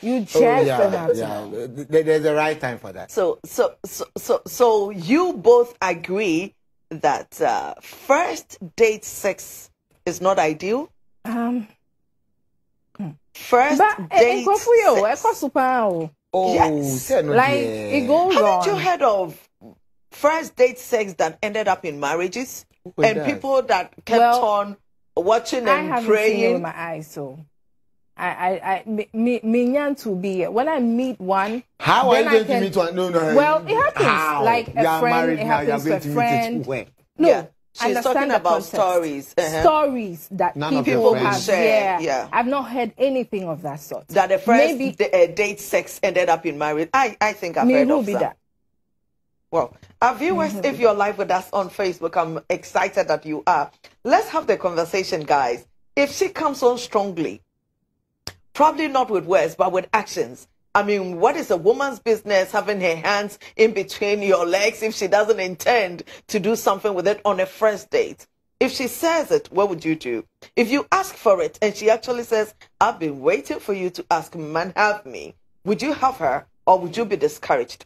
[SPEAKER 10] You just
[SPEAKER 3] Oh,
[SPEAKER 10] don't
[SPEAKER 3] yeah,
[SPEAKER 10] have to know.
[SPEAKER 3] There- There's a right time for that.
[SPEAKER 4] So, so, so, so, so you both agree that uh, first date sex is not ideal.
[SPEAKER 10] Um,
[SPEAKER 4] First
[SPEAKER 10] but eh,
[SPEAKER 4] date
[SPEAKER 10] nkurɔfo yi o,
[SPEAKER 4] sex.
[SPEAKER 10] ɛkɔ so paa o.
[SPEAKER 3] Oh,
[SPEAKER 4] Yes.
[SPEAKER 10] Like it goes
[SPEAKER 4] Haven't you heard of first date sex that ended up in marriages
[SPEAKER 3] Who
[SPEAKER 4] and
[SPEAKER 3] does?
[SPEAKER 4] people that kept
[SPEAKER 10] Well,
[SPEAKER 4] on watching
[SPEAKER 10] I
[SPEAKER 4] and
[SPEAKER 10] haven't seen it with my eyes, so I I I me me me to be when I meet one.
[SPEAKER 3] How are you
[SPEAKER 10] I
[SPEAKER 3] going
[SPEAKER 10] can-
[SPEAKER 3] to meet one? No, no.
[SPEAKER 10] Well, it happens.
[SPEAKER 3] How?
[SPEAKER 10] Like a
[SPEAKER 3] you are
[SPEAKER 10] friend,
[SPEAKER 3] married
[SPEAKER 10] it
[SPEAKER 3] now. You are
[SPEAKER 10] happens to
[SPEAKER 3] going
[SPEAKER 10] a friend.
[SPEAKER 3] it where?
[SPEAKER 10] No,
[SPEAKER 4] Yeah. She's talking about
[SPEAKER 10] context.
[SPEAKER 4] stories. Uh-huh.
[SPEAKER 10] Stories that
[SPEAKER 3] None of
[SPEAKER 10] people
[SPEAKER 3] friends
[SPEAKER 10] have.
[SPEAKER 4] share,
[SPEAKER 10] Yeah,
[SPEAKER 4] yeah.
[SPEAKER 10] I've not heard anything of that sort.
[SPEAKER 4] That the first
[SPEAKER 10] Maybe
[SPEAKER 4] da- uh, date sex ended up in marriage. I, I think I've heard of
[SPEAKER 10] be that.
[SPEAKER 4] Well, our viewers, if you're live with us on Facebook, I'm excited that you are. Let's have the conversation, guys. If she comes on strongly, probably not with words, but with actions. I mean, what is a woman's business having her hands in between your legs if she doesn't intend to do something with it on a first date? If she says it, what would you do? If you ask for it and she actually says, I've been waiting for you to ask, man, have me, would you have her or would you be discouraged?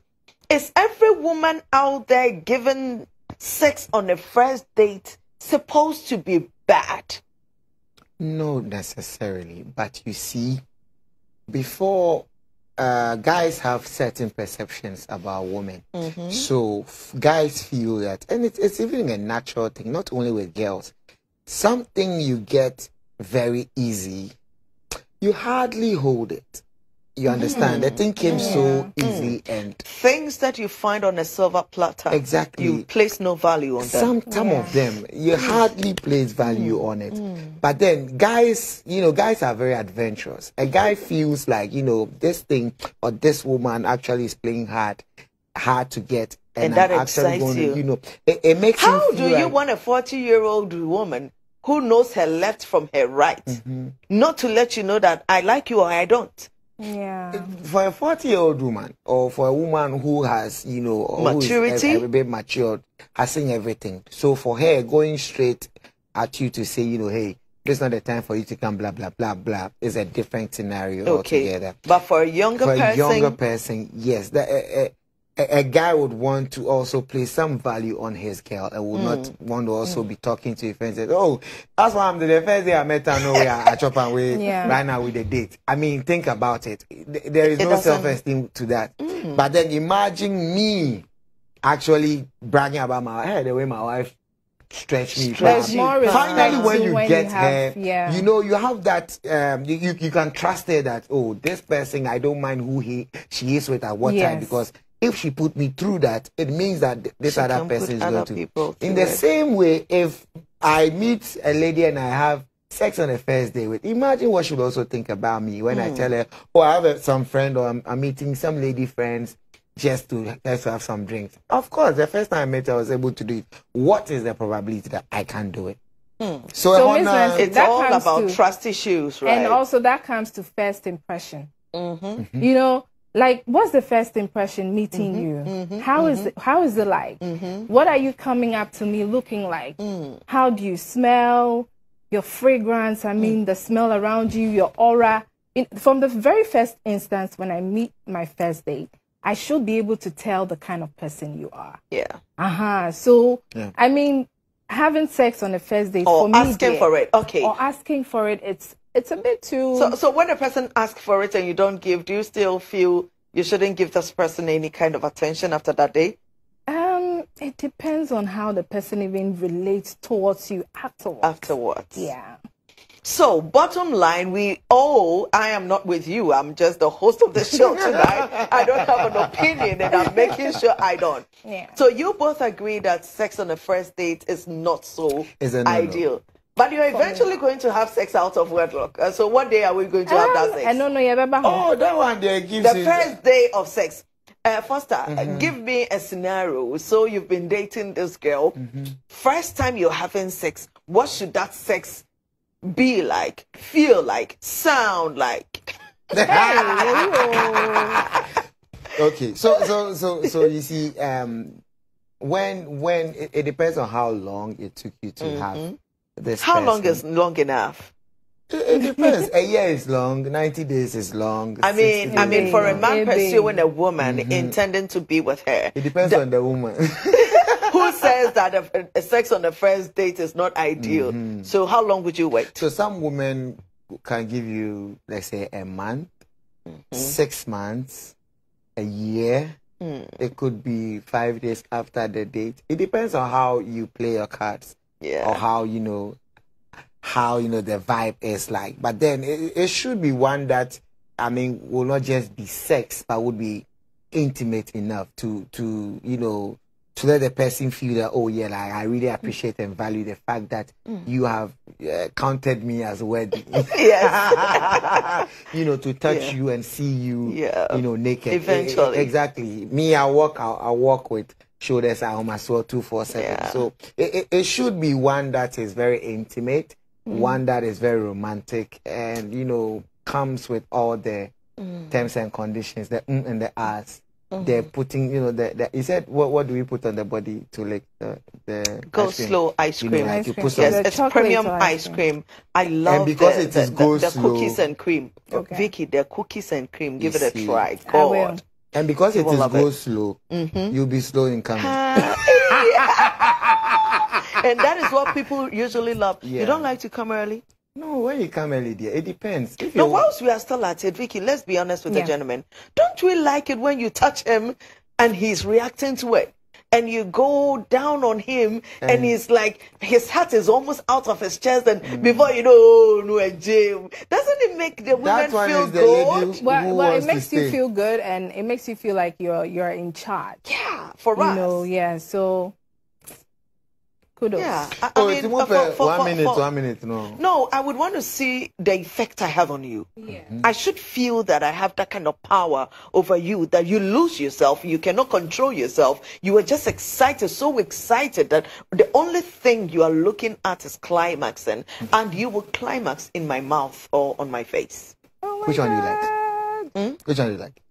[SPEAKER 4] Is every woman out there giving sex on a first date supposed to be bad?
[SPEAKER 3] No, necessarily. But you see, before uh, guys have certain perceptions about women, so f- guys feel that, and it's, it's even a natural thing, not only with girls. Something you get very easy, you hardly hold it. You understand? The thing came so mm. Mm. easy and
[SPEAKER 4] Things that you find on a silver platter,
[SPEAKER 3] Exactly.
[SPEAKER 4] you place no value on them.
[SPEAKER 3] some some of them you hardly place value mm. on it but then guys you know guys are very adventurous a guy feels like you know this thing or this woman actually is playing hard hard to get and,
[SPEAKER 4] And that
[SPEAKER 3] I'm
[SPEAKER 4] excites
[SPEAKER 3] going to,
[SPEAKER 4] you.
[SPEAKER 3] you know it, it makes
[SPEAKER 4] How do you
[SPEAKER 3] like,
[SPEAKER 4] want a 40 year old woman who knows her left from her right
[SPEAKER 3] Mm-hmm.
[SPEAKER 4] not to let you know that I like you or I don't?
[SPEAKER 10] Yeah.
[SPEAKER 3] for a 40 year old woman or for a woman who has you know who is
[SPEAKER 4] Maturity?
[SPEAKER 3] a, a bit matured has seen everything so for her going straight at you to say you know hey this is not the time for you to come blah blah blah blah is a different scenario
[SPEAKER 4] Okay.
[SPEAKER 3] altogether
[SPEAKER 4] But for a younger
[SPEAKER 3] for a
[SPEAKER 4] person,
[SPEAKER 3] younger person yes the, a, a, a, a guy would want to also place some value on his girl and would
[SPEAKER 4] Mm.
[SPEAKER 3] not want to also be talking to a friend and say, oh that's why i'm the the first day i met her no way i chop and <laughs>
[SPEAKER 10] Yeah.
[SPEAKER 3] right now with the date i mean think about it there is
[SPEAKER 4] It
[SPEAKER 3] no self-esteem to that but then imagine me actually bragging about my hey, the way my wife stretched me
[SPEAKER 4] Stretch.
[SPEAKER 3] Finally when you
[SPEAKER 10] when
[SPEAKER 3] get
[SPEAKER 10] you have,
[SPEAKER 3] her
[SPEAKER 10] yeah.
[SPEAKER 3] you know you have that um you, you, you can trust her that oh this person i don't mind who he she is with at what time because if she put me through that it means that this
[SPEAKER 4] She
[SPEAKER 3] other person is going to
[SPEAKER 4] people
[SPEAKER 3] in the
[SPEAKER 4] it.
[SPEAKER 3] same way if i meet a lady and i have sex on the first day with imagine what she would also think about me when
[SPEAKER 4] Hmm.
[SPEAKER 3] i tell her oh i have a, some friend or I'm, I'm meeting some lady friends just to just to have some drinks. Of course, the first time I met her, I was able to do it. What is the probability that I can do it? So,
[SPEAKER 10] So,
[SPEAKER 3] ɛhɔ
[SPEAKER 10] Miss Nancy,
[SPEAKER 4] It's
[SPEAKER 10] that
[SPEAKER 4] all
[SPEAKER 10] comes
[SPEAKER 4] about
[SPEAKER 10] to-
[SPEAKER 4] trust issues, right?
[SPEAKER 10] And also that comes to first impression.
[SPEAKER 4] Mm-hmm.
[SPEAKER 10] You know, like what's the first impression meeting
[SPEAKER 4] Mm-hmm.
[SPEAKER 10] you? How is it, how is it like? What are you coming up to me looking like?
[SPEAKER 4] Mm.
[SPEAKER 10] How do you smell? Your fragrance, I mean the smell around you, your aura. In, from the very first instance when I meet my first date, I should be able to tell the kind of person you are.
[SPEAKER 4] yeah.
[SPEAKER 10] Uh-huh. So
[SPEAKER 3] Yeah.
[SPEAKER 10] I mean having sex on the first date
[SPEAKER 4] Or
[SPEAKER 10] for me
[SPEAKER 4] asking
[SPEAKER 10] dear,
[SPEAKER 4] for it. Okay.
[SPEAKER 10] Or asking for it, it's it's a bit too
[SPEAKER 4] So, so when a person asks for it and you don't give, do you still feel you shouldn't give this person any kind of attention after that day?
[SPEAKER 10] Um, it depends on how the person even relates towards you afterwards.
[SPEAKER 4] Afterwards.
[SPEAKER 10] Yeah.
[SPEAKER 4] So, bottom line, we all, I am not with you. I'm just the host of the show <laughs> tonight. I don't have an opinion and I'm making sure I don't.
[SPEAKER 10] Yeah.
[SPEAKER 4] So, you both agree that sex on a first date is not so
[SPEAKER 3] Is a no-no.
[SPEAKER 4] ideal. But you're eventually going to have sex out of wedlock. Uh, so, what day are we going to have that
[SPEAKER 10] Um,
[SPEAKER 4] sex?
[SPEAKER 10] I don't know. Yeah, but
[SPEAKER 3] Oh, that one there gives
[SPEAKER 4] the
[SPEAKER 3] you.
[SPEAKER 4] first day of sex. Uh, Foster, uh,
[SPEAKER 3] Mm-hmm.
[SPEAKER 4] give me a scenario. So you've been dating this girl.
[SPEAKER 3] Mm-hmm.
[SPEAKER 4] First time you're having sex, what should that sex be like, feel like, sound like? <laughs>
[SPEAKER 3] okay, so <laughs> so so so you see, um, when when it, it depends on how long it took you to have this.
[SPEAKER 4] How long is long enough?
[SPEAKER 3] It, it depends. a year is long. Ninety days is long.
[SPEAKER 4] I mean, I mean, for
[SPEAKER 3] is
[SPEAKER 4] a man pursuing a woman,
[SPEAKER 3] Mm-hmm.
[SPEAKER 4] intending to be with her,
[SPEAKER 3] it depends on the woman. <laughs> <laughs>
[SPEAKER 4] who says that a, a sex on the first date is not ideal?
[SPEAKER 3] Mm-hmm.
[SPEAKER 4] So how long would you wait?
[SPEAKER 3] so some women can give you, let's say, a month,
[SPEAKER 4] Mm-hmm.
[SPEAKER 3] six months, a year.
[SPEAKER 4] Mm.
[SPEAKER 3] It could be five days after the date. It depends on how you play your cards.
[SPEAKER 4] Yeah.
[SPEAKER 3] or how you know how you know the vibe is like. But then it, it should be one that I mean will not just be sex, but would be intimate enough to to you know to let the person feel that oh yeah, like I really appreciate and value the fact that you have uh, counted me as worthy. <laughs>
[SPEAKER 4] Yes. <laughs>
[SPEAKER 3] you know to touch
[SPEAKER 4] Yeah.
[SPEAKER 3] you and see you
[SPEAKER 4] Yeah.
[SPEAKER 3] you know naked.
[SPEAKER 4] Eventually.
[SPEAKER 3] Exactly. Me, I walk. I, I walk with shoulders at home as well, two four seven.
[SPEAKER 4] Yeah.
[SPEAKER 3] So it, it, it should be one that is very intimate, mm. one that is very romantic, and you know comes with all the mm. terms and conditions, the mm and the ahs. They're mm-hmm. putting, you know, the, the he said, what what do we put on the body to like the the
[SPEAKER 4] Go
[SPEAKER 3] ice
[SPEAKER 4] slow ice
[SPEAKER 3] You know,
[SPEAKER 4] cream.
[SPEAKER 3] like
[SPEAKER 10] Ice
[SPEAKER 3] you put
[SPEAKER 4] Yes, it's premium ice
[SPEAKER 10] ice
[SPEAKER 4] cream. I love
[SPEAKER 3] because
[SPEAKER 4] the,
[SPEAKER 3] it is
[SPEAKER 4] the,
[SPEAKER 3] go
[SPEAKER 4] the, the cookies and cream.
[SPEAKER 10] Okay.
[SPEAKER 4] Vicky, the cookies and cream. Give
[SPEAKER 3] You
[SPEAKER 4] it a
[SPEAKER 3] see.
[SPEAKER 4] try.
[SPEAKER 10] I will.
[SPEAKER 4] God.
[SPEAKER 3] And because it
[SPEAKER 4] will
[SPEAKER 3] go
[SPEAKER 4] it.
[SPEAKER 3] slow, mm-hmm. you'll be slow in coming. <laughs>
[SPEAKER 4] and that is what people usually love.
[SPEAKER 3] Yeah.
[SPEAKER 4] You don't like to come early?
[SPEAKER 3] no, when you come early, dear, it depends. If
[SPEAKER 4] No, whilst we are still at it, Vicky, let's be honest with
[SPEAKER 10] Yeah.
[SPEAKER 4] the gentleman. Don't we like it when you touch him and he's reacting to it? And you go down on him, and, he's like, his heart is almost out of his chest, and
[SPEAKER 3] Mm.
[SPEAKER 4] before you know, oh, no, a jail. Doesn't it make the women
[SPEAKER 3] That one
[SPEAKER 4] feel
[SPEAKER 3] is the
[SPEAKER 4] good?
[SPEAKER 3] lady
[SPEAKER 10] Well,
[SPEAKER 3] who
[SPEAKER 10] well, it makes you
[SPEAKER 3] stay.
[SPEAKER 10] feel good, and it makes you feel like you're you're in charge.
[SPEAKER 4] Yeah, for
[SPEAKER 10] You
[SPEAKER 4] us.
[SPEAKER 10] know, yeah. So kudos.
[SPEAKER 4] Yeah, I, I
[SPEAKER 3] Oh,
[SPEAKER 4] mean, for- for- for-
[SPEAKER 3] one minute,
[SPEAKER 4] for-
[SPEAKER 3] one minute, no.
[SPEAKER 4] No, I would want to see the effect I have on you. I should feel that I have that kind of power over you that you lose yourself. You cannot control yourself. You are just excited, so excited that the only thing you are looking at is climaxing, and you will climax in my mouth or on my face.
[SPEAKER 10] Oh my
[SPEAKER 3] Which one do you like?
[SPEAKER 10] God.
[SPEAKER 3] Which one do you like?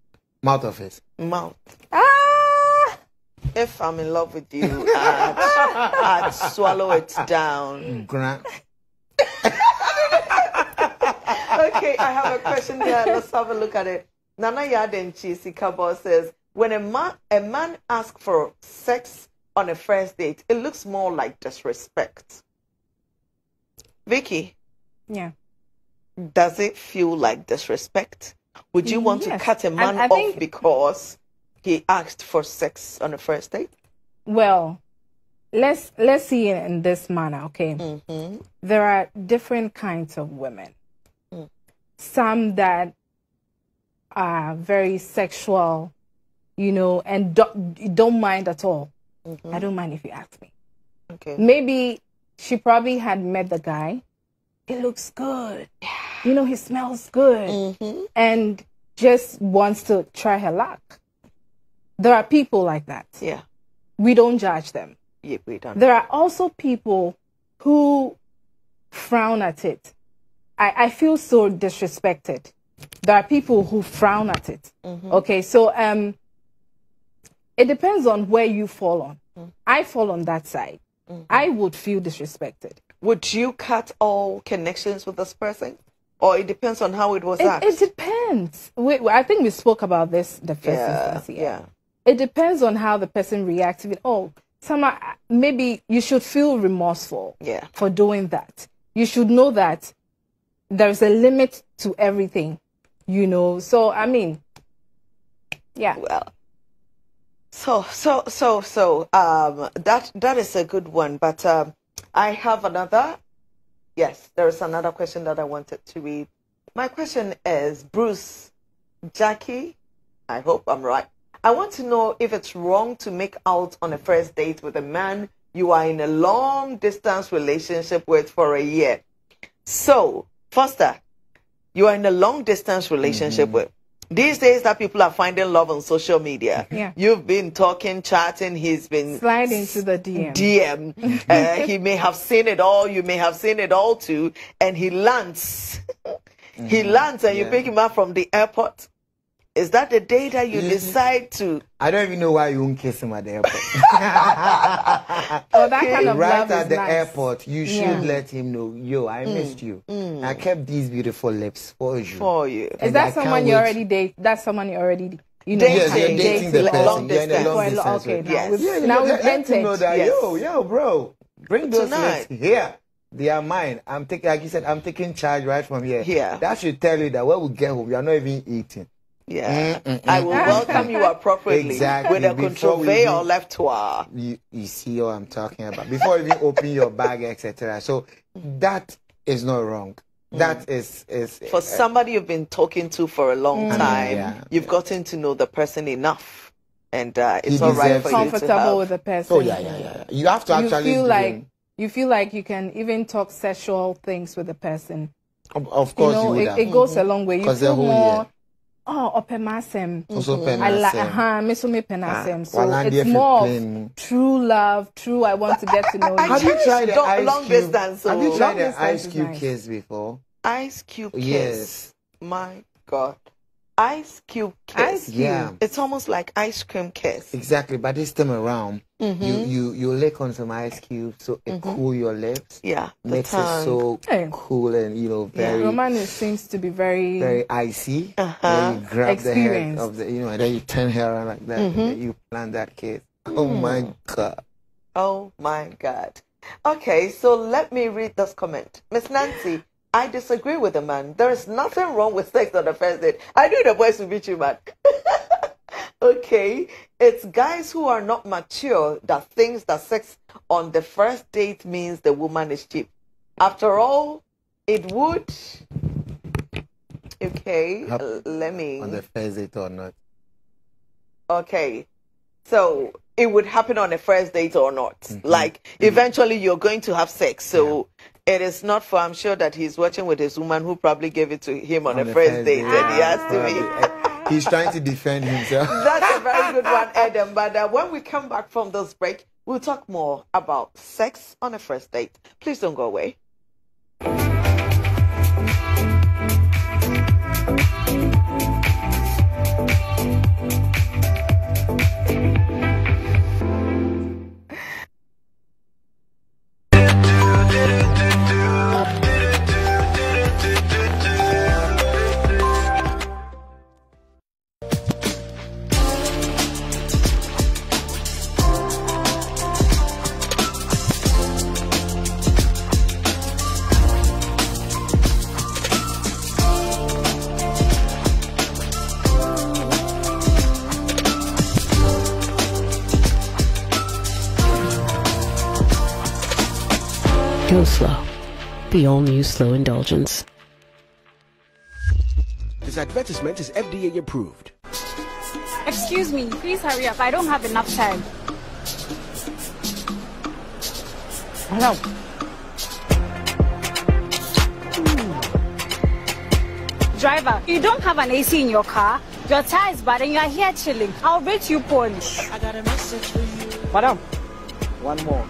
[SPEAKER 3] Mouth or face?
[SPEAKER 4] Mouth.
[SPEAKER 10] Ah!
[SPEAKER 4] If I'm in love with you, I'd, I'd swallow it down.
[SPEAKER 3] Grant.
[SPEAKER 4] okay, I have a question here. Let's have a look at it. Nana Yadenchi Sikabo says, when a man a man asks for sex on a first date, it looks more like disrespect. Vicky,
[SPEAKER 10] Yeah.
[SPEAKER 4] does it feel like disrespect? Would you want to cut a
[SPEAKER 10] And
[SPEAKER 4] man
[SPEAKER 10] I
[SPEAKER 4] off
[SPEAKER 10] think-
[SPEAKER 4] because he asked for sex on the first date?
[SPEAKER 10] Well, let's let's see it in this manner, okay?
[SPEAKER 4] Mm-hmm.
[SPEAKER 10] There are different kinds of women.
[SPEAKER 4] Mm.
[SPEAKER 10] Some that are very sexual, you know, and don't, don't mind at all.
[SPEAKER 4] Mm-hmm.
[SPEAKER 10] I don't mind if you ask me.
[SPEAKER 4] Okay.
[SPEAKER 10] Maybe she probably had met the guy. He looks good. You know, he smells good.
[SPEAKER 4] Mm-hmm.
[SPEAKER 10] And just wants to try her luck. There are people like that.
[SPEAKER 4] Yeah.
[SPEAKER 10] We don't judge them.
[SPEAKER 4] Yeah, we don't.
[SPEAKER 10] There are also people who frown at it. I, I feel so disrespected. There are people who frown at it.
[SPEAKER 4] Mhm.
[SPEAKER 10] Okay, so um, it depends on where you fall on. I fall on that side. I would feel disrespected.
[SPEAKER 4] Would you cut all connections with this person? Or it depends on how it was
[SPEAKER 10] It,
[SPEAKER 4] asked?
[SPEAKER 10] it depends. We, I think we spoke about this the first
[SPEAKER 4] Yeah,
[SPEAKER 10] instance.
[SPEAKER 4] yeah.
[SPEAKER 10] It depends on how the person reacts to it. Oh, some maybe you should feel remorseful
[SPEAKER 4] Yeah.
[SPEAKER 10] for doing that. You should know that there's a limit to everything, you know. So I mean, yeah.
[SPEAKER 4] Well, so so so so um that that is a good one, but um I have another. Yes, there is another question that I wanted to read. My question is Bruce, Jackie. I hope I'm right. I want to know if it's wrong to make out on a first date with a man you are in a long distance relationship with for a year. So, Foster, you are in a long distance relationship with. These days that people are finding love on social media.
[SPEAKER 10] Yeah.
[SPEAKER 4] You've been talking, chatting, he's been
[SPEAKER 10] Slide into the DM. <laughs>
[SPEAKER 4] DM. <laughs> Uh, he may have seen it all, you may have seen it all too, and he lands. <laughs> He lands and you pick him up from the airport. Is that the day that you decide to
[SPEAKER 3] I don't even know why you won't kiss him at the airport. <laughs>
[SPEAKER 10] Oh, that kind of
[SPEAKER 3] right
[SPEAKER 10] love
[SPEAKER 3] at
[SPEAKER 10] is
[SPEAKER 3] the
[SPEAKER 10] nice.
[SPEAKER 3] airport, you should
[SPEAKER 10] Yeah.
[SPEAKER 3] let him know, yo, I mm, missed you. Mm. I kept these beautiful lips for you.
[SPEAKER 4] for you?
[SPEAKER 10] Is that
[SPEAKER 3] I
[SPEAKER 10] someone you already date? That's someone you already you know.
[SPEAKER 3] Yes, you're
[SPEAKER 10] of
[SPEAKER 3] dating the person.
[SPEAKER 10] long
[SPEAKER 3] You're in a
[SPEAKER 10] distance.
[SPEAKER 3] long
[SPEAKER 10] For a lo-
[SPEAKER 3] distance
[SPEAKER 10] Okay,
[SPEAKER 3] with-
[SPEAKER 10] now
[SPEAKER 4] Yes.
[SPEAKER 10] we've,
[SPEAKER 3] Yeah,
[SPEAKER 10] now
[SPEAKER 3] let,
[SPEAKER 10] we've
[SPEAKER 3] let him know that,
[SPEAKER 4] Yes.
[SPEAKER 3] yo, yo, bro, bring those
[SPEAKER 4] Tonight.
[SPEAKER 3] lips here. They are mine. I'm taking, like you said, I'm taking charge right from here.
[SPEAKER 4] Here.
[SPEAKER 3] That should tell you that when we get home, you are not even eating.
[SPEAKER 4] Yeah.
[SPEAKER 3] Mm, mm,
[SPEAKER 4] I
[SPEAKER 3] mm,
[SPEAKER 4] will
[SPEAKER 3] mm.
[SPEAKER 4] welcome you appropriately
[SPEAKER 3] Exactly.
[SPEAKER 4] with a
[SPEAKER 3] Before we
[SPEAKER 4] controversy
[SPEAKER 3] do-
[SPEAKER 4] or left tour.
[SPEAKER 3] You, you see what I'm talking about. Before you even open your bag, etc. So that is not wrong. That is is
[SPEAKER 4] For somebody you've been talking to for a long time,
[SPEAKER 3] yeah,
[SPEAKER 4] you've gotten to know the person enough. And uh, it's all right for
[SPEAKER 3] it.
[SPEAKER 4] you to
[SPEAKER 10] Comfortable
[SPEAKER 4] have.
[SPEAKER 10] with the person.
[SPEAKER 3] Oh yeah, yeah, yeah. yeah. You have to
[SPEAKER 10] You
[SPEAKER 3] actually
[SPEAKER 10] feel like
[SPEAKER 3] it.
[SPEAKER 10] you feel like you can even talk sexual things with the person.
[SPEAKER 3] Of, of
[SPEAKER 10] You
[SPEAKER 3] course
[SPEAKER 10] know,
[SPEAKER 3] you would
[SPEAKER 10] it,
[SPEAKER 3] have.
[SPEAKER 10] it goes a long way. You
[SPEAKER 3] 'Cause the
[SPEAKER 10] feel
[SPEAKER 3] whole
[SPEAKER 10] more.
[SPEAKER 3] Year.
[SPEAKER 10] Oh, opemasem.
[SPEAKER 3] Also pen
[SPEAKER 10] I like,
[SPEAKER 3] asem.
[SPEAKER 10] uh-huh, me so me penasem. So
[SPEAKER 3] Walandia
[SPEAKER 10] it's
[SPEAKER 3] if
[SPEAKER 10] more of true love, true. I want to get to know <laughs> you.
[SPEAKER 3] Have you tried the
[SPEAKER 4] Don't-
[SPEAKER 3] ice
[SPEAKER 4] long
[SPEAKER 3] cube?
[SPEAKER 4] distance,
[SPEAKER 3] Have you tried
[SPEAKER 10] Long
[SPEAKER 3] the
[SPEAKER 10] distance
[SPEAKER 3] ice cube
[SPEAKER 10] nice.
[SPEAKER 3] kiss before?
[SPEAKER 4] Ice cube kiss.
[SPEAKER 3] Yes.
[SPEAKER 4] My God. Ice cube kiss.
[SPEAKER 10] Ice cube.
[SPEAKER 3] Yeah.
[SPEAKER 4] It's almost like ice cream kiss.
[SPEAKER 3] Exactly, but this time around,
[SPEAKER 4] Mm-hmm.
[SPEAKER 3] you you you lick on some ice cubes so it cool your lips,
[SPEAKER 4] Yeah. The
[SPEAKER 3] makes
[SPEAKER 4] tongue.
[SPEAKER 3] it so
[SPEAKER 10] Hey.
[SPEAKER 3] cool and you know very
[SPEAKER 4] Yeah.
[SPEAKER 3] very
[SPEAKER 10] Roman seems to be very.
[SPEAKER 3] very icy.
[SPEAKER 4] Uh-huh.
[SPEAKER 3] Then you grab the head of the you know, and then you turn her around like that,
[SPEAKER 4] Mm-hmm.
[SPEAKER 3] and then you plant that kiss. Oh my god!
[SPEAKER 4] Oh my God. Okay, so let me read this comment. Miss Nancy, I disagree with the man. There is nothing wrong with sex on the first date. I knew the boys would beat you, man. <laughs> okay, it's guys who are not mature that thinks that sex on the first date means the woman is cheap. After all, it would. Okay, let me.
[SPEAKER 3] On the first date or not?
[SPEAKER 4] Okay. So it would happen on a first date or not.
[SPEAKER 3] Mm-hmm.
[SPEAKER 4] Like eventually you're going to have sex. So it is not for I'm sure that he's watching with his woman who probably gave it to him on, a
[SPEAKER 3] the
[SPEAKER 4] first date and he has to be.
[SPEAKER 3] probably. He's trying to defend himself. <laughs>
[SPEAKER 4] That's a very good one, Adam. But uh, when we come back from this break, we'll talk more about sex on a first date. Please don't go away.
[SPEAKER 11] The all new slow indulgence.
[SPEAKER 1] This advertisement is FDA approved.
[SPEAKER 12] Excuse me, please hurry up. I don't have enough time.
[SPEAKER 10] Hello.
[SPEAKER 12] Driver, you don't have an AC in your car? Your tie is bad and you are here chilling. I'll rate you poorly.
[SPEAKER 8] I got a message for you.
[SPEAKER 13] Madam, one more.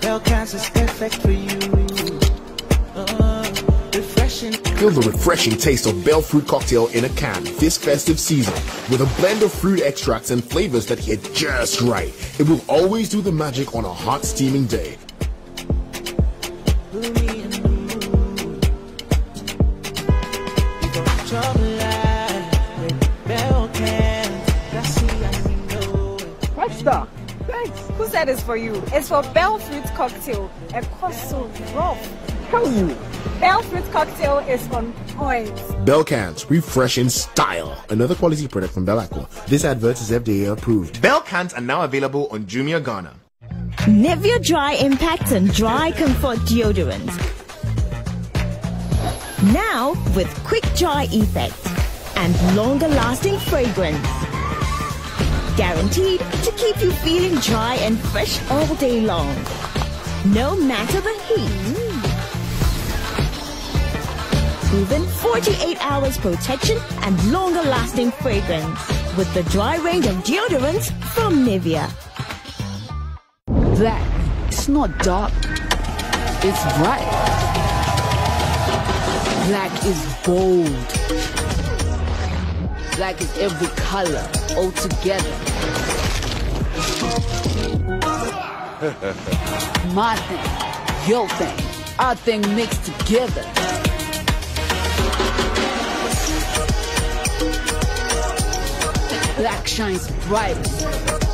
[SPEAKER 8] Belcans is perfect for you. Refreshing.
[SPEAKER 14] Feel the refreshing taste of Bell Fruit Cocktail in a can this festive season with a blend of fruit extracts and flavors that hit just right. It will always do the magic on a hot steaming day.
[SPEAKER 8] Put me in the mood. Trouble light with Belcans. I see, I know it.
[SPEAKER 13] Five star. Thanks.
[SPEAKER 12] Who said it's for you? It's for Bell Fruit Cocktail. A cost so rough.
[SPEAKER 13] Tell you.
[SPEAKER 12] Bell Fruit Cocktail is on point.
[SPEAKER 14] Bell Cans, refresh in style. Another quality product from Bell Aqua. This advert is FDA approved. Bell Cans are now available on Jumia Ghana.
[SPEAKER 15] Nivea Dry Impact and Dry Comfort Deodorant. Now with quick dry effect and longer lasting fragrance. Guaranteed to keep you feeling dry and fresh all day long. No matter the heat. Proven 48 hours protection and longer lasting fragrance with the dry range of deodorants from Nivea.
[SPEAKER 16] Black. It's not dark. It's bright. Black is bold. Black is every color all together. <laughs> My thing, your thing, our thing mixed together. Black shines brightest.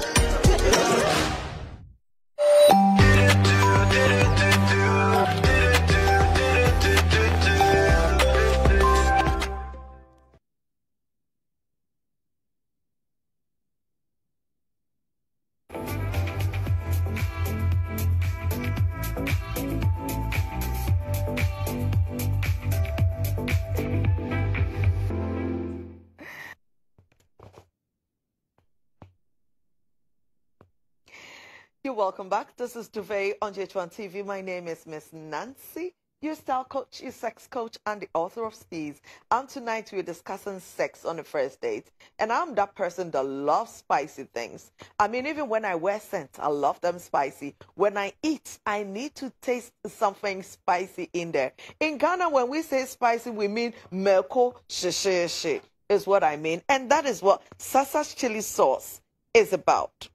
[SPEAKER 4] Welcome back. This is Duvet on GHOne TV. My name is Miss Nancy, your style coach, your sex coach, and the author of Steez. And tonight we're discussing sex on the first date. And I'm that person that loves spicy things. I mean, even when I wear scent, I love them spicy. When I eat, I need to taste something spicy in there. In Ghana, when we say spicy, we mean melko shishishi is what I mean. And that is what Sasa's chili sauce is about.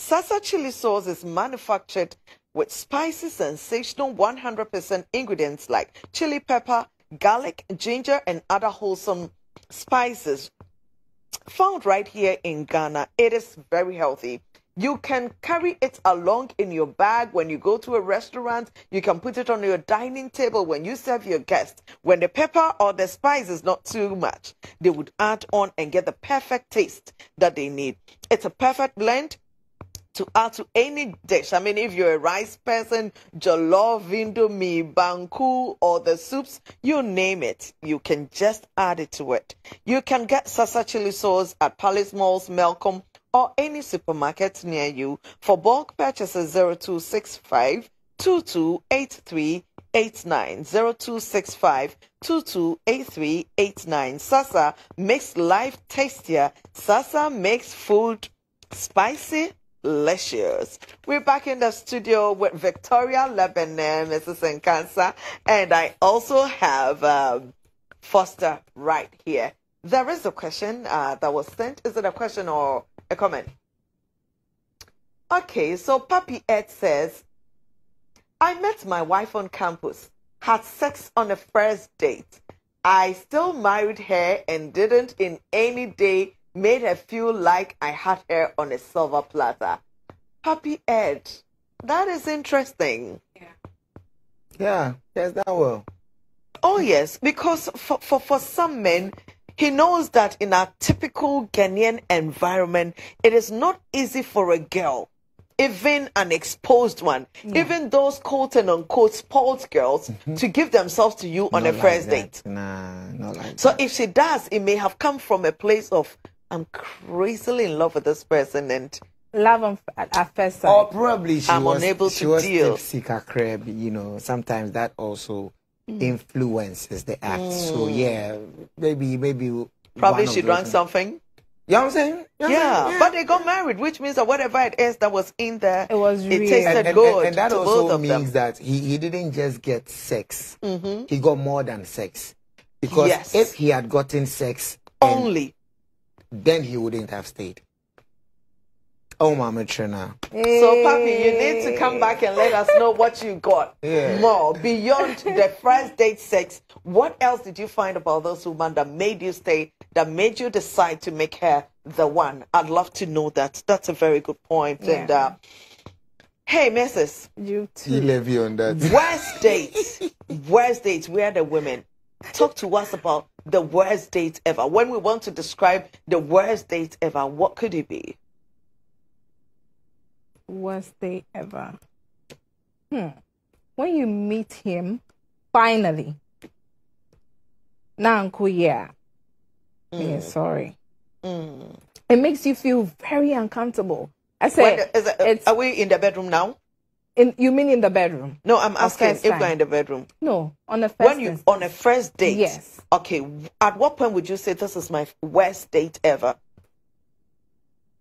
[SPEAKER 4] Sasa chili sauce is manufactured with spicy, sensational 100% ingredients like chili pepper, garlic, ginger, and other wholesome spices found right here in Ghana. It is very healthy. You can carry it along in your bag when you go to a restaurant. You can put it on your dining table when you serve your guests. When the pepper or the spice is not too much, they would add on and get the perfect taste that they need. It's a perfect blend to add to any dish. I mean, if you're a rice person, jollof, indomie, banku, or the soups, you name it, you can just add it to it. You can get Sasa chili sauce at Palace Malls, Melcom, or any supermarket near you. For bulk purchases, 0265 228389 0265 228389 Sasa makes life tastier. Sasa makes food spicy delicious. We're back in the studio with Victoria Lebene, Mrs. Nkansah, and I also have um, Foster right here. There is a question uh, that was sent. Is it a question or a comment? Okay, so Papi Ed says, I met my wife on campus, had sex on a first date. I still married her and didn't in any day made her feel like I had her on a silver platter. Happy Ed, that is interesting.
[SPEAKER 3] Yeah, yes, that will.
[SPEAKER 4] Oh yes, because for, for, for some men, he knows that in a typical Ghanaian environment, it is not easy for a girl, even an exposed one, mm. even those quote and unquote spoiled girls, mm-hmm. to give themselves to you on
[SPEAKER 3] Not
[SPEAKER 4] a
[SPEAKER 3] like
[SPEAKER 4] first
[SPEAKER 3] that.
[SPEAKER 4] date.
[SPEAKER 3] Nah, not like
[SPEAKER 4] So if she does, it may have come from a place of I'm crazily in love with this person and
[SPEAKER 10] love on, at, at first sight.
[SPEAKER 3] Or probably she
[SPEAKER 4] I'm
[SPEAKER 3] was,
[SPEAKER 4] unable
[SPEAKER 3] she
[SPEAKER 4] to
[SPEAKER 3] was
[SPEAKER 4] deal.
[SPEAKER 3] tipsy kakra, you know, sometimes that also
[SPEAKER 4] Mm.
[SPEAKER 3] influences the act. So
[SPEAKER 4] Mm.
[SPEAKER 3] yeah, maybe maybe
[SPEAKER 4] Probably she drank
[SPEAKER 3] things.
[SPEAKER 4] something.
[SPEAKER 3] You know what I'm saying? You know what I'm
[SPEAKER 4] Yeah, but they got married, which means that whatever it is that was in there, it
[SPEAKER 10] was
[SPEAKER 4] it tasted
[SPEAKER 3] and, and,
[SPEAKER 4] good
[SPEAKER 3] and, and that
[SPEAKER 4] to
[SPEAKER 3] also
[SPEAKER 4] both of
[SPEAKER 3] means
[SPEAKER 4] them.
[SPEAKER 3] that he, he didn't just get sex.
[SPEAKER 4] Mhm.
[SPEAKER 3] He got more than sex. Because
[SPEAKER 4] Yes.
[SPEAKER 3] if he had gotten sex
[SPEAKER 4] Only.
[SPEAKER 3] Then he wouldn't have stayed. Oh, Mama Trina.
[SPEAKER 4] So, Papi, you need to come back and let us know what you got <laughs>
[SPEAKER 3] Yeah.
[SPEAKER 4] more beyond the first date sex. What else did you find about those woman that made you stay, that made you decide to make her the one? I'd love to know that. That's a very good point. And uh, hey, Mrs.
[SPEAKER 10] You
[SPEAKER 3] He left you on that.
[SPEAKER 4] Worst dates. <laughs> worst dates. Where are the women? Talk to us about the worst date ever. When we want to describe the worst date ever, what could it be?
[SPEAKER 10] Worst day ever. Hmm. When you meet him, finally. Now, uncle, yeah. Yeah, sorry. It makes you feel very uncomfortable. I said,
[SPEAKER 4] it- are we in the bedroom now?
[SPEAKER 10] In, you mean in the bedroom?
[SPEAKER 4] No, I'm asking if
[SPEAKER 10] time?
[SPEAKER 4] we're in the bedroom.
[SPEAKER 10] No, on the first
[SPEAKER 4] when you
[SPEAKER 10] instance.
[SPEAKER 4] on a first date.
[SPEAKER 10] Yes.
[SPEAKER 4] Okay. At what point would you say this is my worst date ever?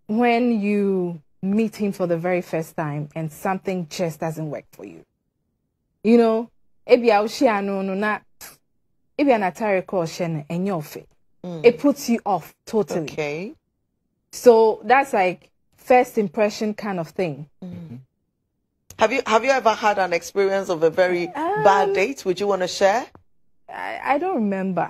[SPEAKER 10] when you meet him for the very first time and something just doesn't work for you. You know, ebi a wohyia no no na ebi an attire call no ɛnyɛ ɔfɛ. Mm. It puts you off totally.
[SPEAKER 4] Okay.
[SPEAKER 10] So that's like first impression kind of thing. Mm.
[SPEAKER 4] Have you have you ever had an experience of a very
[SPEAKER 10] Um,
[SPEAKER 4] bad date? Would you want to share?
[SPEAKER 10] I, I don't remember.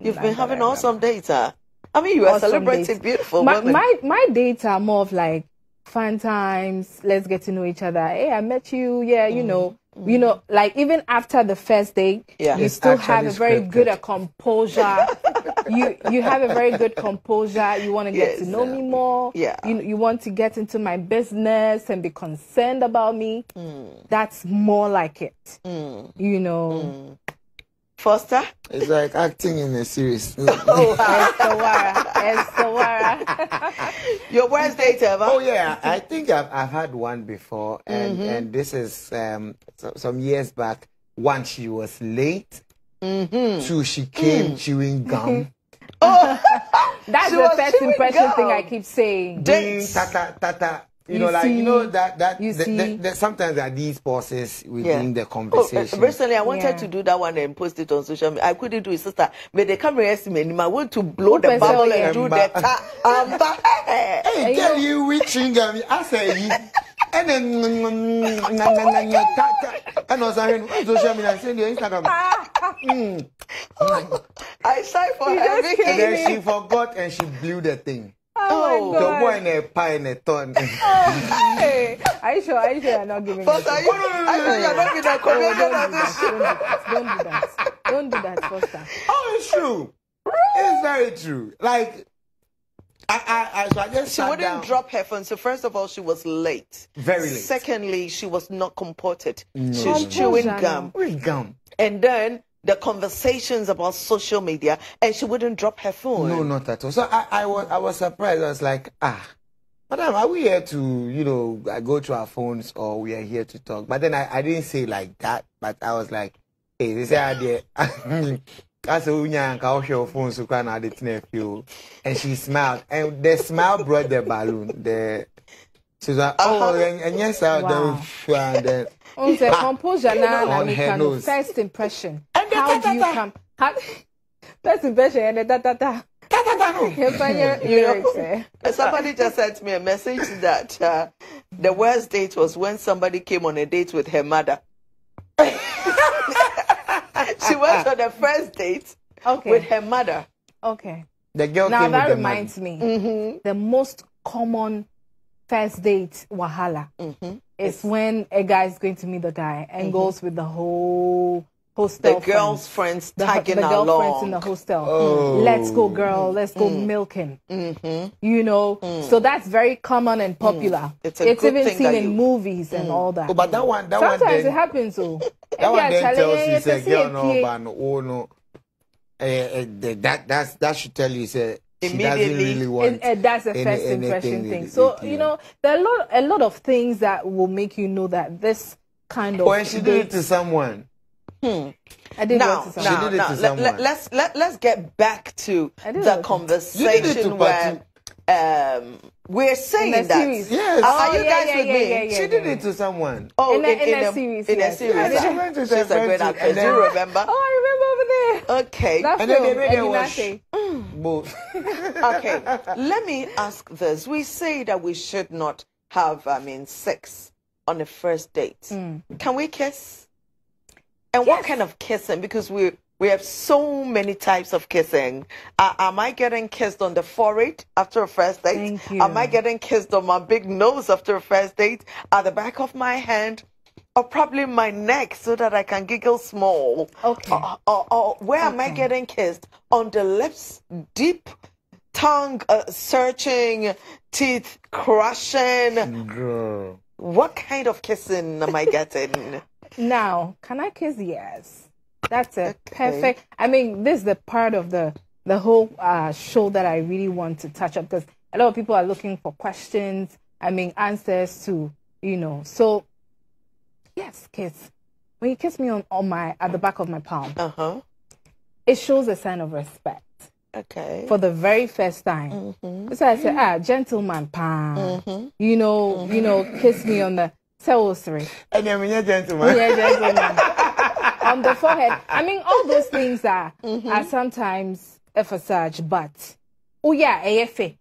[SPEAKER 4] You've been having awesome dates, huh? I mean, you are
[SPEAKER 10] Awesome
[SPEAKER 4] celebrating
[SPEAKER 10] dates.
[SPEAKER 4] beautiful
[SPEAKER 10] my,
[SPEAKER 4] women.
[SPEAKER 10] My my dates are more of like fun times. Let's get to know each other. Hey, I met you. Yeah, you know, you know, like even after the first date,
[SPEAKER 4] Mm. Yeah.
[SPEAKER 10] you
[SPEAKER 4] It's
[SPEAKER 10] still have a very
[SPEAKER 3] scripted.
[SPEAKER 10] good a composure. <laughs> you you have a very good composure. You want to get to
[SPEAKER 4] Yes.
[SPEAKER 10] know me more.
[SPEAKER 4] Yeah.
[SPEAKER 10] You you want to get into my business and be concerned about me.
[SPEAKER 4] Mm.
[SPEAKER 10] That's more like it. You know.
[SPEAKER 4] Foster?
[SPEAKER 3] It's like acting in a series. <laughs>
[SPEAKER 10] Oh, Esawara, Esawara. <laughs>
[SPEAKER 4] Your worst date ever?
[SPEAKER 3] Oh yeah, I think I've I've had one before, and
[SPEAKER 4] Mhm.
[SPEAKER 3] and this is um so, some years back. One, she was late.
[SPEAKER 4] Mm-hmm.
[SPEAKER 3] Two, she came chewing gum. <laughs>
[SPEAKER 10] oh, That's
[SPEAKER 4] She
[SPEAKER 10] the first impression
[SPEAKER 4] gum.
[SPEAKER 10] thing I keep saying.
[SPEAKER 3] Doing tata tata. You,
[SPEAKER 10] You
[SPEAKER 3] know, like you know
[SPEAKER 10] see-
[SPEAKER 3] that that
[SPEAKER 10] you
[SPEAKER 3] the, the,
[SPEAKER 10] see-
[SPEAKER 3] the, sometimes there are these pauses
[SPEAKER 4] Yeah.
[SPEAKER 3] within the
[SPEAKER 4] Oh,
[SPEAKER 3] conversation.
[SPEAKER 4] recently, I wanted
[SPEAKER 10] Yeah.
[SPEAKER 4] to do that one and post it on social media. I couldn't do it, sister. But the camera estimate, I want to blow the bubble
[SPEAKER 10] so,
[SPEAKER 4] and do the
[SPEAKER 3] yeah.
[SPEAKER 4] ta- um, ta- <laughs>
[SPEAKER 3] Hey, tell you which chewing gum. I say you. And then and also on social media, send your Instagram. <laughs> Mm.
[SPEAKER 4] I shy for
[SPEAKER 10] You
[SPEAKER 4] her.
[SPEAKER 10] just
[SPEAKER 4] Vicky.
[SPEAKER 3] And then she forgot and she blew the thing.
[SPEAKER 10] Oh, oh,
[SPEAKER 3] The
[SPEAKER 10] my
[SPEAKER 3] boy
[SPEAKER 10] God.
[SPEAKER 3] in a in a ton.
[SPEAKER 10] Hey, are you sure? Are you sure you're not giving
[SPEAKER 4] Foster,
[SPEAKER 10] it?
[SPEAKER 4] you, I know you're not being a
[SPEAKER 10] Oh,
[SPEAKER 4] comedian on
[SPEAKER 10] don't do
[SPEAKER 4] this
[SPEAKER 10] that.
[SPEAKER 4] show.
[SPEAKER 10] Don't do that. Don't do that. Don't do that, Foster.
[SPEAKER 3] oh, it's true. It's very true. Like, I, I, I, so I just
[SPEAKER 4] She wouldn't
[SPEAKER 3] down.
[SPEAKER 4] drop her phone. So first of all, she was late.
[SPEAKER 3] Very late.
[SPEAKER 4] Secondly, she was not comported.
[SPEAKER 3] No.
[SPEAKER 4] She's
[SPEAKER 10] Composure
[SPEAKER 4] chewing gum.
[SPEAKER 3] Chewing gum.
[SPEAKER 4] And then the conversations about social media, and she wouldn't drop her phone.
[SPEAKER 3] No, not at all. So I, I was, I was surprised. I was like, ah, madam, are we here to, you know, uh, go to our phones or we are here to talk? But then I, I didn't say like that. But I was like, hey, this idea. <laughs> That's a. And she smiled, and the smile brought the balloon. The she was like, oh,
[SPEAKER 4] Uh-huh.
[SPEAKER 3] and, and yes, I
[SPEAKER 10] Wow.
[SPEAKER 3] then and then
[SPEAKER 10] On the composure now,
[SPEAKER 3] On
[SPEAKER 10] and
[SPEAKER 3] her nose.
[SPEAKER 10] first impression.
[SPEAKER 4] And
[SPEAKER 10] How do you come? How, <laughs> first impression and the ta ta ta. You <laughs> find your <laughs>
[SPEAKER 4] You know,
[SPEAKER 10] eh?
[SPEAKER 4] somebody just sent me a message that uh, the worst date was when somebody came on a date with her mother. she went on the first date
[SPEAKER 10] Okay.
[SPEAKER 4] with her mother.
[SPEAKER 10] Okay.
[SPEAKER 3] the girl
[SPEAKER 10] Now
[SPEAKER 3] came
[SPEAKER 10] that
[SPEAKER 3] with the
[SPEAKER 10] reminds
[SPEAKER 3] man.
[SPEAKER 10] me,
[SPEAKER 4] Mm-hmm.
[SPEAKER 10] the most common first date wahala
[SPEAKER 4] Mm-hmm.
[SPEAKER 10] is when a guy is going to meet the guy and goes with the whole hostel.
[SPEAKER 4] The girls' friends
[SPEAKER 10] the,
[SPEAKER 4] tagging
[SPEAKER 10] the girlfriends
[SPEAKER 4] along.
[SPEAKER 10] in the hostel.
[SPEAKER 3] Oh.
[SPEAKER 10] Let's go, girl. Let's go milking.
[SPEAKER 4] Mm-hmm.
[SPEAKER 10] You know, so that's very common and popular.
[SPEAKER 4] It's a good
[SPEAKER 10] even
[SPEAKER 4] thing
[SPEAKER 10] seen
[SPEAKER 4] that
[SPEAKER 10] in
[SPEAKER 4] you-
[SPEAKER 10] movies and all that.
[SPEAKER 3] Oh, but that one, that one
[SPEAKER 10] Sometimes
[SPEAKER 3] then,
[SPEAKER 10] it happens. So <laughs>
[SPEAKER 3] That one then tells you, say,
[SPEAKER 10] say,
[SPEAKER 3] girl, no, but no, oh, no. Eh, eh, the- that, that's, that should tell you, say, she doesn't
[SPEAKER 4] Immediately.
[SPEAKER 3] really want
[SPEAKER 10] and, and that's the
[SPEAKER 3] any-
[SPEAKER 10] first
[SPEAKER 3] anything
[SPEAKER 10] impression thing.
[SPEAKER 3] with
[SPEAKER 10] So you know, there are a lot, a lot of things that will make you know that this kind of.
[SPEAKER 3] When Oh, she did it to someone. Hmm.
[SPEAKER 10] I did
[SPEAKER 4] now,
[SPEAKER 10] it to
[SPEAKER 3] She
[SPEAKER 4] now,
[SPEAKER 3] did it
[SPEAKER 4] now
[SPEAKER 3] to
[SPEAKER 4] let,
[SPEAKER 3] someone.
[SPEAKER 4] let, let's let, let's get back to the conversation
[SPEAKER 3] You did it to
[SPEAKER 4] where um, we're saying
[SPEAKER 10] In
[SPEAKER 4] that.
[SPEAKER 10] series.
[SPEAKER 3] Yes.
[SPEAKER 4] Are, are
[SPEAKER 10] Oh,
[SPEAKER 4] you
[SPEAKER 10] yeah,
[SPEAKER 4] guys
[SPEAKER 10] yeah,
[SPEAKER 4] with
[SPEAKER 10] yeah,
[SPEAKER 4] me?
[SPEAKER 10] yeah, yeah.
[SPEAKER 3] She did it to someone.
[SPEAKER 4] Oh,
[SPEAKER 10] In a- in a series,
[SPEAKER 4] In
[SPEAKER 10] yes.
[SPEAKER 4] a series.
[SPEAKER 10] Yeah,
[SPEAKER 3] she went to
[SPEAKER 4] She's a great actress. Do you remember?
[SPEAKER 10] Oh, I remember over there.
[SPEAKER 4] Okay.
[SPEAKER 10] That
[SPEAKER 3] And then they made
[SPEAKER 10] Eddie
[SPEAKER 3] her wash. Both. <laughs>
[SPEAKER 4] okay, let me ask this. We say that we should not have, I mean, sex on the first date. Can we kiss? And what kind of kissing? Because we we have so many types of kissing. Uh, am I getting kissed on the forehead after a first date?
[SPEAKER 10] Thank you.
[SPEAKER 4] Am I getting kissed on my big nose after a first date? At the back of my hand? Or probably my neck so that I can giggle small.
[SPEAKER 10] Okay.
[SPEAKER 4] Or, or, or where am I getting kissed? On the lips, deep, tongue uh, searching, teeth crushing.
[SPEAKER 3] Girl.
[SPEAKER 4] What kind of kissing am I getting? <laughs>
[SPEAKER 10] Now, can I kiss? Yes. That's a perfect. I mean, this is the part of the the whole uh, show that I really want to touch up because a lot of people are looking for questions. I mean, answers to you know. So, yes, kiss. When you kiss me on, on my at the back of my palm,
[SPEAKER 4] uh huh.
[SPEAKER 10] it shows a sign of respect
[SPEAKER 4] Okay.
[SPEAKER 10] for the very first time. So I said, ah, gentleman, pa. You know, you know, kiss me on the sorry.
[SPEAKER 3] And then you're gentleman.
[SPEAKER 10] Yeah, gentleman. on the forehead. I mean, all those things are are sometimes a facade, but oh yeah, AFA.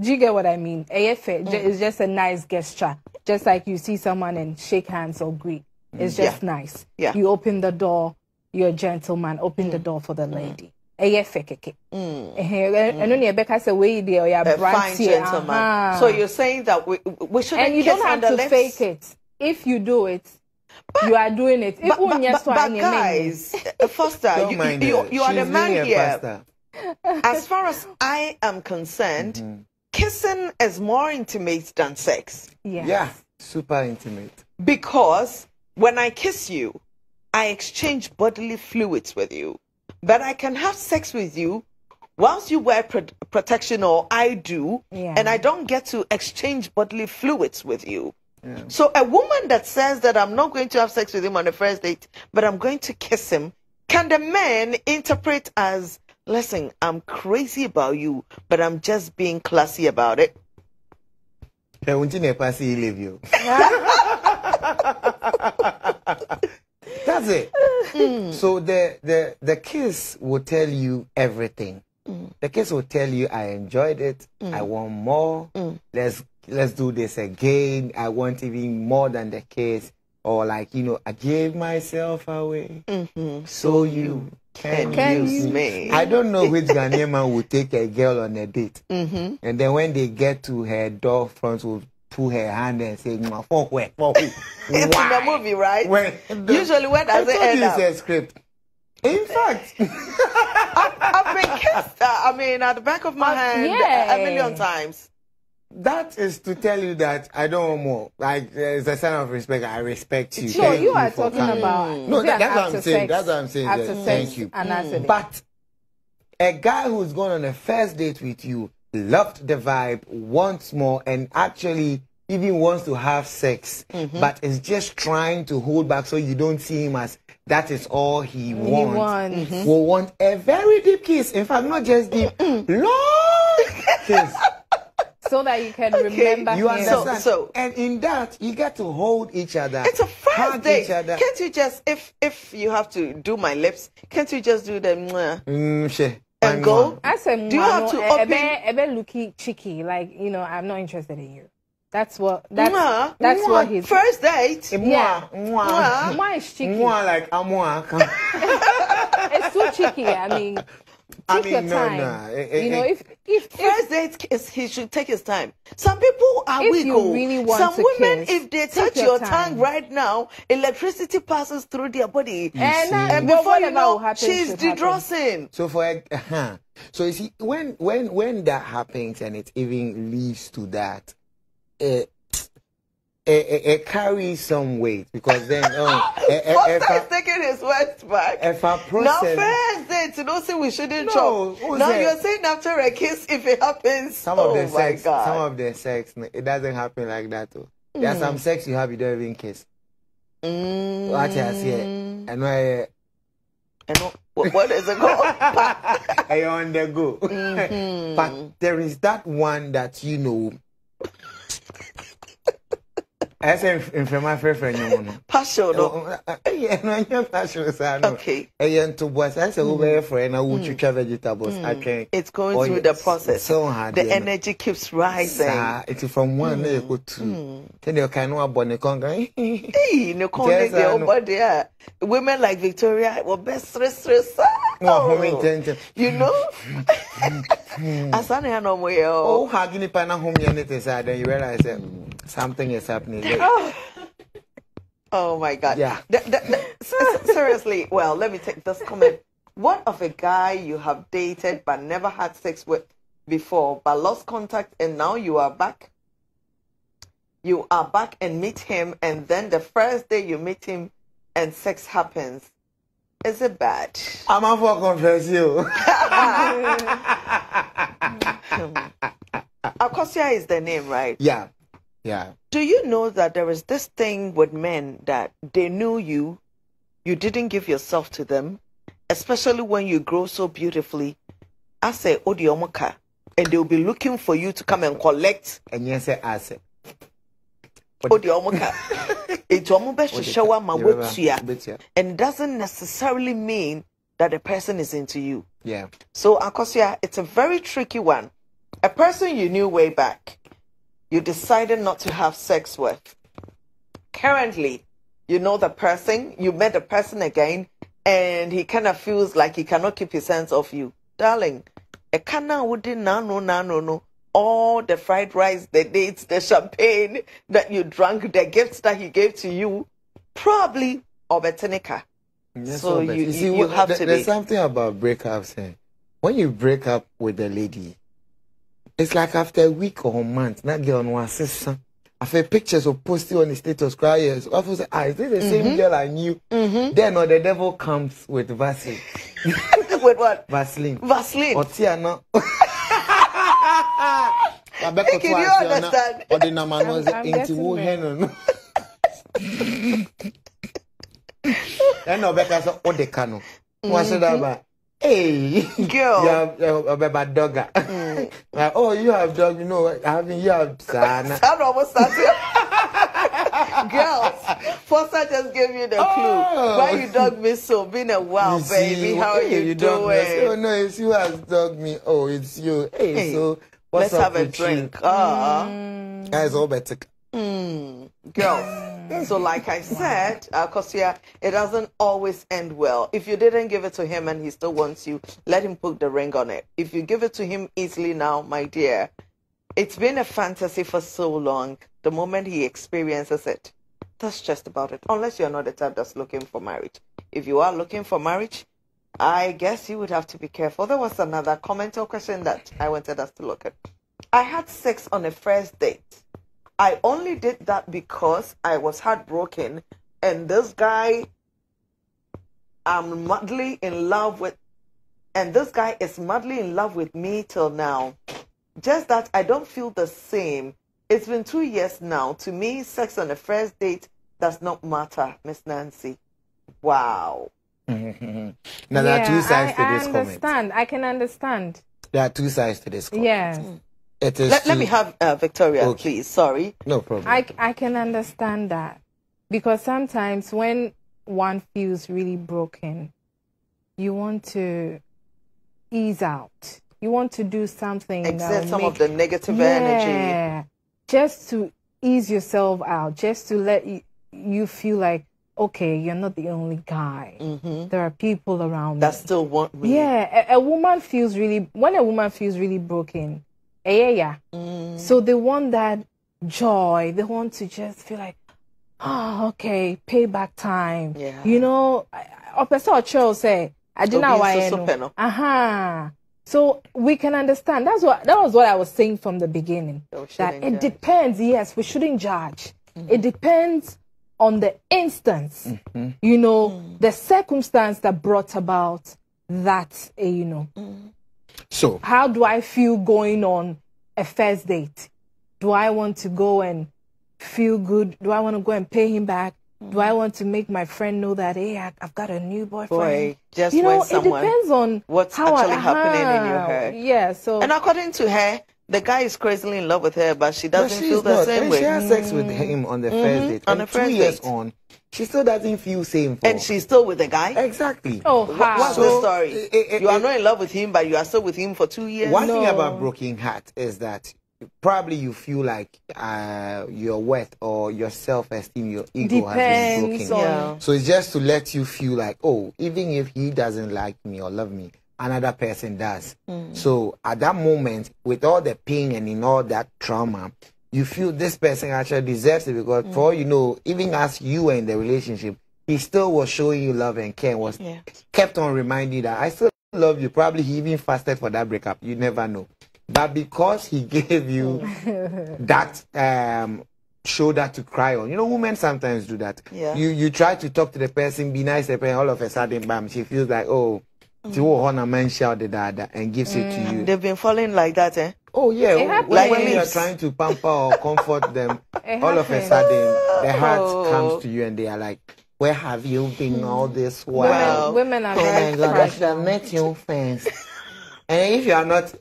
[SPEAKER 10] Do you get what I mean? AFA ju- mm. is just a nice gesture, just like you see someone and shake hands or greet. Mm, it's just nice.
[SPEAKER 4] Yeah.
[SPEAKER 10] You open the door. You're a gentleman. Open the mm. door for the lady. AFA keke. Eh, eh, eh And only Rebecca said, "Wait there, you're
[SPEAKER 4] a fine gentleman. So you're saying that we we shouldn't
[SPEAKER 10] and you don't have to
[SPEAKER 4] lips?
[SPEAKER 10] fake it. If you do it, you are doing it.
[SPEAKER 4] But,
[SPEAKER 10] Even
[SPEAKER 4] but,
[SPEAKER 10] yes,
[SPEAKER 4] but, but guys, uh, Foster,
[SPEAKER 3] Don't
[SPEAKER 4] you, you, you are the man here.
[SPEAKER 3] pastor.
[SPEAKER 4] As far as I am concerned,
[SPEAKER 3] Mm-hmm.
[SPEAKER 4] Kissing is more intimate than sex
[SPEAKER 10] yes.
[SPEAKER 3] Yeah. Super intimate.
[SPEAKER 4] because when I kiss you, I exchange bodily fluids with you. But I can have sex with you whilst you wear pro- protection, or I do,
[SPEAKER 10] Yeah.
[SPEAKER 4] and I don't get to exchange bodily fluids with you. So a woman that says that I'm not going to have sex with him on the first date, but I'm going to kiss him, can the man interpret as, listen, I'm crazy about you, but I'm just being classy about it?
[SPEAKER 3] Hey, won't you never see leave you? That's it.
[SPEAKER 4] Mm.
[SPEAKER 3] So the the the kiss will tell you everything.
[SPEAKER 4] Mm.
[SPEAKER 3] The kiss will tell you I enjoyed it. I want more.
[SPEAKER 4] Mm.
[SPEAKER 3] Let's let's do this again. I want even more than the kiss. Or like you know, I gave myself away
[SPEAKER 4] Mm-hmm.
[SPEAKER 3] so you can,
[SPEAKER 4] Can
[SPEAKER 3] use
[SPEAKER 4] use
[SPEAKER 3] me.
[SPEAKER 4] me.
[SPEAKER 3] I don't know which <laughs> Ghanaian man would take a girl on a date.
[SPEAKER 4] Mm-hmm.
[SPEAKER 3] And then when they get to her door front, will pull her hand and say, "Mwah, fuck where, fuck where."
[SPEAKER 4] It's in
[SPEAKER 3] Why?
[SPEAKER 4] the movie, right?
[SPEAKER 3] When the-
[SPEAKER 4] Usually, where does
[SPEAKER 3] I
[SPEAKER 4] it
[SPEAKER 3] told
[SPEAKER 4] end
[SPEAKER 3] you
[SPEAKER 4] up?
[SPEAKER 3] it's a script. In fact, <laughs>
[SPEAKER 4] I've been kissed. Uh, I mean, at the back of my
[SPEAKER 10] Oh,
[SPEAKER 4] hand
[SPEAKER 10] yeah.
[SPEAKER 4] a million times.
[SPEAKER 3] That is to tell you that I don't want more. Like, it's a sign of respect. I respect you.
[SPEAKER 10] No,
[SPEAKER 3] Thank
[SPEAKER 10] you are talking
[SPEAKER 3] coming.
[SPEAKER 10] about.
[SPEAKER 3] No, that- that's what I'm saying.
[SPEAKER 10] sex-
[SPEAKER 3] That's what I'm saying.
[SPEAKER 10] Sex
[SPEAKER 3] Thank you.
[SPEAKER 10] That.
[SPEAKER 3] But a guy who's gone on a first date with you, loved the vibe, wants more, and actually even wants to have sex,
[SPEAKER 10] Mm-hmm.
[SPEAKER 3] but is just trying to hold back so you don't see him as that is all he wants.
[SPEAKER 10] wants.
[SPEAKER 4] Mm-hmm.
[SPEAKER 3] Will want a very deep kiss. In fact, not just deep, long kiss. <laughs>
[SPEAKER 10] so that you can remember
[SPEAKER 3] You
[SPEAKER 10] him.
[SPEAKER 3] understand?
[SPEAKER 4] So-
[SPEAKER 3] and in that, you get to hold each other.
[SPEAKER 4] It's a first
[SPEAKER 3] hug
[SPEAKER 4] date.
[SPEAKER 3] each other.
[SPEAKER 4] Can't you just, if if you have to do my lips, can't you just do the mwah
[SPEAKER 3] Mm, she.
[SPEAKER 4] and go?
[SPEAKER 10] I said,
[SPEAKER 4] Do you have to
[SPEAKER 10] a,
[SPEAKER 4] open-
[SPEAKER 10] bit, a bit looky cheeky, like you know, I'm not interested in you. That's what. That's
[SPEAKER 4] Mwah,
[SPEAKER 10] that's
[SPEAKER 4] mwah.
[SPEAKER 10] what he's.
[SPEAKER 4] First date.
[SPEAKER 10] Eh, yeah.
[SPEAKER 3] Mwah,
[SPEAKER 4] Mwah.
[SPEAKER 10] Why is cheeky?
[SPEAKER 3] Mwah like ah, amwa. <laughs>
[SPEAKER 10] It's too cheeky. I mean, take
[SPEAKER 3] I mean,
[SPEAKER 10] your
[SPEAKER 3] no,
[SPEAKER 10] time.
[SPEAKER 3] no. Eh, eh,
[SPEAKER 10] you know,
[SPEAKER 3] eh.
[SPEAKER 10] if if, if
[SPEAKER 4] First date is he should take his time. Some people are
[SPEAKER 10] If
[SPEAKER 4] weak.
[SPEAKER 10] you
[SPEAKER 4] oh.
[SPEAKER 10] really want
[SPEAKER 4] Some
[SPEAKER 10] to
[SPEAKER 4] women,
[SPEAKER 10] kiss,
[SPEAKER 4] if they touch
[SPEAKER 10] your
[SPEAKER 4] your, tongue right now, electricity passes through their body.
[SPEAKER 10] and, uh,
[SPEAKER 4] And
[SPEAKER 10] well,
[SPEAKER 4] before you know,
[SPEAKER 10] will happen
[SPEAKER 4] she's
[SPEAKER 10] should happen.
[SPEAKER 4] dedrossing.
[SPEAKER 3] So for uh-huh. so you see when when when that happens and it even leads to that, it it, it, carries some weight because then oh, <laughs> eh, eh, if I-
[SPEAKER 4] taking his words back.
[SPEAKER 3] if I
[SPEAKER 4] Now, first date, you don't say we shouldn't
[SPEAKER 3] No,
[SPEAKER 4] chop. Now
[SPEAKER 3] that?
[SPEAKER 4] you're saying after a kiss, if it happens,
[SPEAKER 3] some
[SPEAKER 4] oh
[SPEAKER 3] of the sex,
[SPEAKER 4] God.
[SPEAKER 3] some of the sex, it doesn't happen like that. Too. There's some sex you have you don't even kiss.
[SPEAKER 4] Mm.
[SPEAKER 3] What I say, and I.
[SPEAKER 4] And what- what, is it called? <laughs>
[SPEAKER 3] I on the go.
[SPEAKER 4] Mhm.
[SPEAKER 3] but there is that one that you know. I say in from my friend you know.
[SPEAKER 4] Passion. No?
[SPEAKER 3] Yeah, no, I'm passion, sir. No.
[SPEAKER 4] Okay.
[SPEAKER 3] I am to boss. I say over friend. I would try vegetables. I can.
[SPEAKER 4] It's going
[SPEAKER 3] Oh,
[SPEAKER 4] through
[SPEAKER 3] yes.
[SPEAKER 4] the process.
[SPEAKER 3] So hard.
[SPEAKER 4] The
[SPEAKER 3] you know.
[SPEAKER 4] energy keeps rising.
[SPEAKER 3] Saa, it's from one layer go two. Then you can know about the conga. <laughs>
[SPEAKER 4] Hey, no call
[SPEAKER 3] Yes,
[SPEAKER 4] the
[SPEAKER 3] I know.
[SPEAKER 4] over there. Women like Victoria were best stress stress.
[SPEAKER 3] No, home intent.
[SPEAKER 4] You know? Asana no more.
[SPEAKER 3] Oh, hugging it pana home unit side, then you realize that something is happening.
[SPEAKER 4] Oh. Oh my God.
[SPEAKER 3] Yeah.
[SPEAKER 4] Th- th- th- s- seriously, well, let me take this comment. What of a guy you have dated but never had sex with before, but lost contact, and now you are back? You are back and meet him, and then the first day you meet him and sex happens. Is it bad?
[SPEAKER 3] I'm a for confess you. <laughs>
[SPEAKER 4] Akosia is the name, right?
[SPEAKER 3] Yeah. Yeah.
[SPEAKER 4] Do you know that there is this thing with men that they knew you, you didn't give yourself to them, especially when you grow so beautifully. I say oh, odiomoka, and they'll be looking for you to come and collect
[SPEAKER 3] And yes, I say.
[SPEAKER 4] Oh, odiomoka. <laughs> It's almost show ma
[SPEAKER 3] You remember?
[SPEAKER 4] wetua,
[SPEAKER 3] Wetua.
[SPEAKER 4] and it doesn't necessarily mean that the person is into you.
[SPEAKER 3] Yeah.
[SPEAKER 4] So, Akosia, it's a very tricky one. A person you knew way back, you decided not to have sex with. Currently, you know the person, you met the person again, and he kind of feels like he cannot keep his hands off you. Darling, a kana wouldn't no no no no no. All the fried rice, the dates, the champagne that you drank, the gifts that he gave to you, probably obetenika.
[SPEAKER 3] Yes,
[SPEAKER 4] So
[SPEAKER 3] Robert.
[SPEAKER 4] you-
[SPEAKER 3] see,
[SPEAKER 4] you have
[SPEAKER 3] there-
[SPEAKER 4] to
[SPEAKER 3] There's
[SPEAKER 4] be-
[SPEAKER 3] something about breakups. Eh? When you break up with a lady, it's like after a week or a month, that girl no sister. After pictures of posting on the status crying, so I was like, ah, is this the same
[SPEAKER 4] Mhm.
[SPEAKER 3] girl I knew? Then or the devil comes with Vaseline. <laughs>
[SPEAKER 4] with what?
[SPEAKER 3] Vaseline.
[SPEAKER 4] Vaseline. <laughs>
[SPEAKER 3] Or Tiana.
[SPEAKER 4] Can you understand?
[SPEAKER 3] Or the number was <laughs> into
[SPEAKER 4] getting
[SPEAKER 3] who
[SPEAKER 4] there.
[SPEAKER 3] hen no. And no better so what the cano. What said
[SPEAKER 4] Mhm.
[SPEAKER 3] about? Hey,
[SPEAKER 4] Girl.
[SPEAKER 3] you have uh, about dogger. like, oh, you have dog. You know, having you have sana. <laughs>
[SPEAKER 4] That almost started. Girls, Foster just gave you the clue.
[SPEAKER 3] Oh.
[SPEAKER 4] Why you dog me so? Been a while,
[SPEAKER 3] You
[SPEAKER 4] baby.
[SPEAKER 3] see,
[SPEAKER 4] How
[SPEAKER 3] hey,
[SPEAKER 4] you,
[SPEAKER 3] dog me. I Oh
[SPEAKER 4] doing?
[SPEAKER 3] no, it's you has dog me. Oh, it's you. Hey,
[SPEAKER 4] Hey,
[SPEAKER 3] so what's
[SPEAKER 4] let's
[SPEAKER 3] up
[SPEAKER 4] have a
[SPEAKER 3] with you?
[SPEAKER 4] drink. Ah.
[SPEAKER 3] Guys, all better.
[SPEAKER 4] Mm, girl. so, like I said, uh, Kosia, it doesn't always end well. If you didn't give it to him and he still wants you, let him put the ring on it. If you give it to him easily now, my dear, it's been a fantasy for so long. The moment he experiences it, that's just about it. Unless you're not the type that's looking for marriage. If you are looking for marriage, I guess you would have to be careful. There was another comment or question that I wanted us to look at. I had sex on a first date. I only did that because I was heartbroken and this guy I'm madly in love with and this guy is madly in love with me till now. Just that I don't feel the same. It's been two years now. To me, sex on a first date does not matter, Miss Nancy. Wow. <laughs>
[SPEAKER 3] now there are two sides
[SPEAKER 10] I,
[SPEAKER 3] to this
[SPEAKER 10] I
[SPEAKER 3] comment.
[SPEAKER 10] understand. I can understand.
[SPEAKER 3] There are two sides to this comment.
[SPEAKER 10] Yes.
[SPEAKER 3] It is
[SPEAKER 4] Let, let me have uh, Victoria,
[SPEAKER 3] Okay.
[SPEAKER 4] please. Sorry.
[SPEAKER 3] No problem.
[SPEAKER 10] I, I can understand that because sometimes when one feels really broken, you want to ease out. You want to do something
[SPEAKER 4] Exert some
[SPEAKER 10] make-
[SPEAKER 4] of the negative energy.
[SPEAKER 10] Yeah, just to ease yourself out, just to let you, you feel like okay, you're not the only guy. There are people around
[SPEAKER 4] Mm-hmm. That
[SPEAKER 10] me.
[SPEAKER 4] still want me.
[SPEAKER 10] Yeah, a, a woman feels really when a woman feels really broken. Yeah, yeah.
[SPEAKER 4] Mm.
[SPEAKER 10] So they want that joy. They want to just feel like, oh, okay, payback time.
[SPEAKER 4] Yeah.
[SPEAKER 10] You know, opesa ocho say, I didn't know
[SPEAKER 4] Obi
[SPEAKER 10] why.
[SPEAKER 4] nso so.
[SPEAKER 10] Aha. So we can understand. That's what that was what I was saying from the beginning.
[SPEAKER 4] we
[SPEAKER 10] That it
[SPEAKER 4] judge.
[SPEAKER 10] depends. Yes, we shouldn't judge.
[SPEAKER 4] Mm-hmm.
[SPEAKER 10] It depends on the instance. You know,
[SPEAKER 4] Mm.
[SPEAKER 10] the circumstance that brought about that. eh, you know.
[SPEAKER 3] So
[SPEAKER 10] How do I feel going on a first date? Do I want to go and feel good? Do I want to go and pay him back Do I want to make my friend know that hey, I, I've got a new boyfriend?
[SPEAKER 4] Boy, just
[SPEAKER 10] you know,
[SPEAKER 4] when someone-
[SPEAKER 10] it depends on
[SPEAKER 4] what's
[SPEAKER 10] how I-
[SPEAKER 4] actually happening in your head.
[SPEAKER 10] Yeah. So
[SPEAKER 4] And according to her, the guy is crazily in love with her, but she doesn't
[SPEAKER 3] she's
[SPEAKER 4] feel the
[SPEAKER 3] not.
[SPEAKER 4] same
[SPEAKER 3] and
[SPEAKER 4] way.
[SPEAKER 3] She has sex with him on the
[SPEAKER 4] Mhm,
[SPEAKER 3] first date.
[SPEAKER 4] on
[SPEAKER 3] and
[SPEAKER 4] the first
[SPEAKER 3] two years
[SPEAKER 4] date.
[SPEAKER 3] on, she still doesn't feel same for.
[SPEAKER 4] And she's still with the guy?
[SPEAKER 3] Exactly.
[SPEAKER 10] Oh,
[SPEAKER 4] What- What's the story?
[SPEAKER 3] eh, eh,
[SPEAKER 4] you are
[SPEAKER 3] eh,
[SPEAKER 4] not in love with him, but you are still with him for two years?
[SPEAKER 3] One thing about broken heart is that probably you feel like uh, your worth or your self-esteem, your ego has been broken.
[SPEAKER 10] on- Yeah.
[SPEAKER 3] So it's just to let you feel like, oh, even if he doesn't like me or love me, another person does.
[SPEAKER 4] Mm.
[SPEAKER 3] So at that moment, with all the pain and in all that trauma, you feel this person actually deserves it because
[SPEAKER 4] Mm.
[SPEAKER 3] for you know, even as you were in the relationship, he still was showing you love and care, was
[SPEAKER 4] Yeah.
[SPEAKER 3] kept on reminding you that I still love you. Probably he even fasted for that breakup. You never know. But because he <laughs> gave you that um shoulder to cry on. You know, women sometimes do that.
[SPEAKER 4] Yeah.
[SPEAKER 3] You you try to talk to the person, be nice to the person, all of a sudden, bam, she feels like, oh,
[SPEAKER 4] Mm.
[SPEAKER 3] she will honor man shout the dada and gives it to you.
[SPEAKER 4] They've been falling like that, eh?
[SPEAKER 3] Oh yeah,
[SPEAKER 4] It
[SPEAKER 3] like
[SPEAKER 4] Like
[SPEAKER 3] when you're trying to pamper or comfort them, <laughs> all of a sudden the heart
[SPEAKER 4] Oh.
[SPEAKER 3] comes to you and they are like, "Where have you been all this
[SPEAKER 10] women,
[SPEAKER 3] while?"
[SPEAKER 10] women are
[SPEAKER 3] oh my God, I should have met you first. and if you are not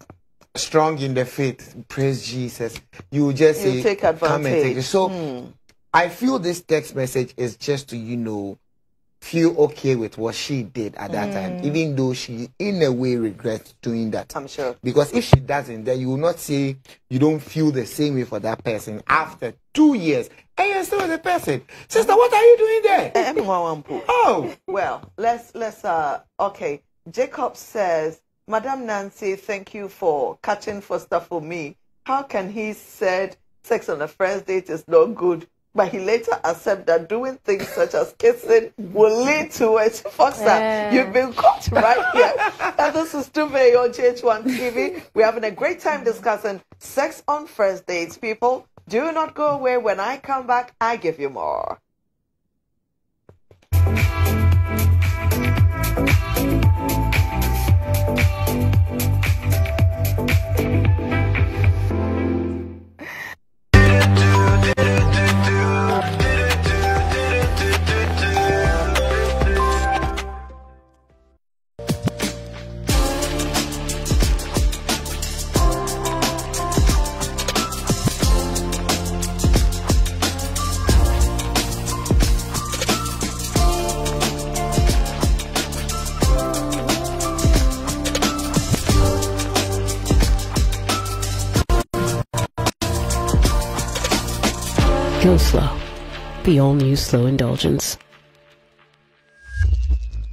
[SPEAKER 3] strong in the faith, praise Jesus, you will just
[SPEAKER 4] You
[SPEAKER 3] say,
[SPEAKER 4] take advantage.
[SPEAKER 3] "Come and take it." So
[SPEAKER 4] Hmm.
[SPEAKER 3] I feel this text message is just to you know feel okay with what she did at that time,
[SPEAKER 4] Mm.
[SPEAKER 3] even though she in a way regrets doing that.
[SPEAKER 4] I'm sure.
[SPEAKER 3] Because if she doesn't, then you will not say you don't feel the same way for that person after two years. And you're still the person. Sister, what are you doing there?
[SPEAKER 4] Eh, poo.
[SPEAKER 3] Oh.
[SPEAKER 4] Well, let's let's uh okay. Jacob says, Madam Nancy, thank you for catching for stuff for me. How can he said sex on a first date is not good, but he later accepted that doing things such as kissing will lead to it? Foster,
[SPEAKER 10] Yeah.
[SPEAKER 4] you've been caught right here. and this is Duvet on GHOne TV. We're having a great time discussing sex on first dates, people. Do not go away. When I come back, I give you more.
[SPEAKER 11] The all new Slow Indulgence.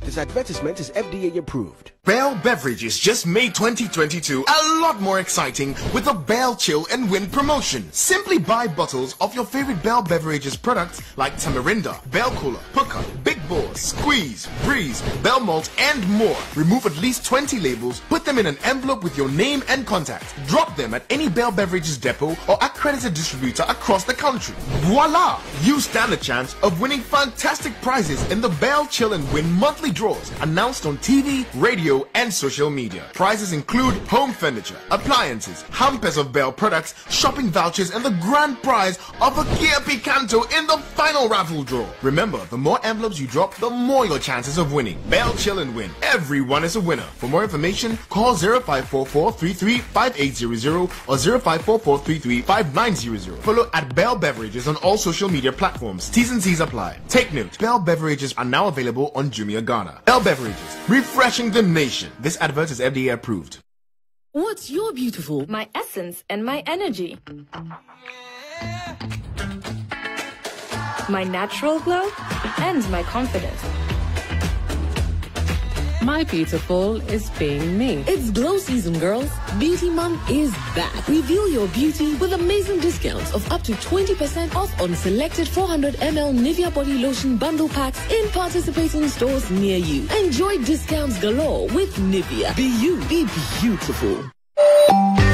[SPEAKER 1] This advertisement is FDA approved.
[SPEAKER 14] Bell Beverages just made 2022 a lot more exciting with the Bell Chill and Win promotion. Simply buy bottles of your favorite Bell Beverages products like Tamarinda, Bell Cooler, Puka, Big Boss, Squeeze, Breeze, Bell Malt, and more. Remove at least 20 labels, put them in an envelope with your name and contact. Drop them at any Bell Beverages depot or accredited distributor across the country. Voila! You stand a chance of winning fantastic prizes in the Bell Chill and Win monthly draws announced on TV, radio, and social media. Prizes include home furniture, appliances, hampers of Bell products, shopping vouchers, and the grand prize of a Kia Picanto in the final raffle draw. Remember, the more envelopes you drop, the more your chances of winning. Bell Chill and Win. Everyone is a winner. For more information, call 0544 5800 or 0544 5900. Follow at Bell Beverages on all social media platforms. T's and C's apply. Take note, Bell Beverages are now available on Jumia Ghana. Bell Beverages, refreshing the This advert is FDA approved.
[SPEAKER 17] What's your beautiful? My essence and my energy. My natural glow and my confidence.
[SPEAKER 18] My beautiful is being me.
[SPEAKER 17] It's glow season, girls. Beauty Mom is back. Reveal your beauty with amazing discounts of up to 20% off on selected 400ml Nivea body lotion bundle packs in participating stores near you. Enjoy discounts galore with Nivea. Be you, be beautiful.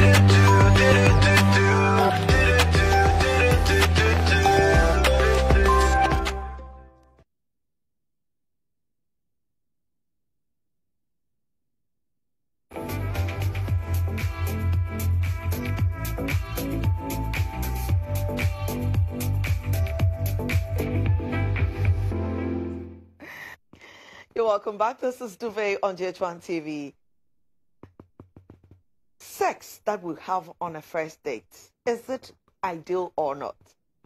[SPEAKER 4] Welcome back. This is Duvet on GHOne TV. Sex that we have on a first date, is it ideal or not?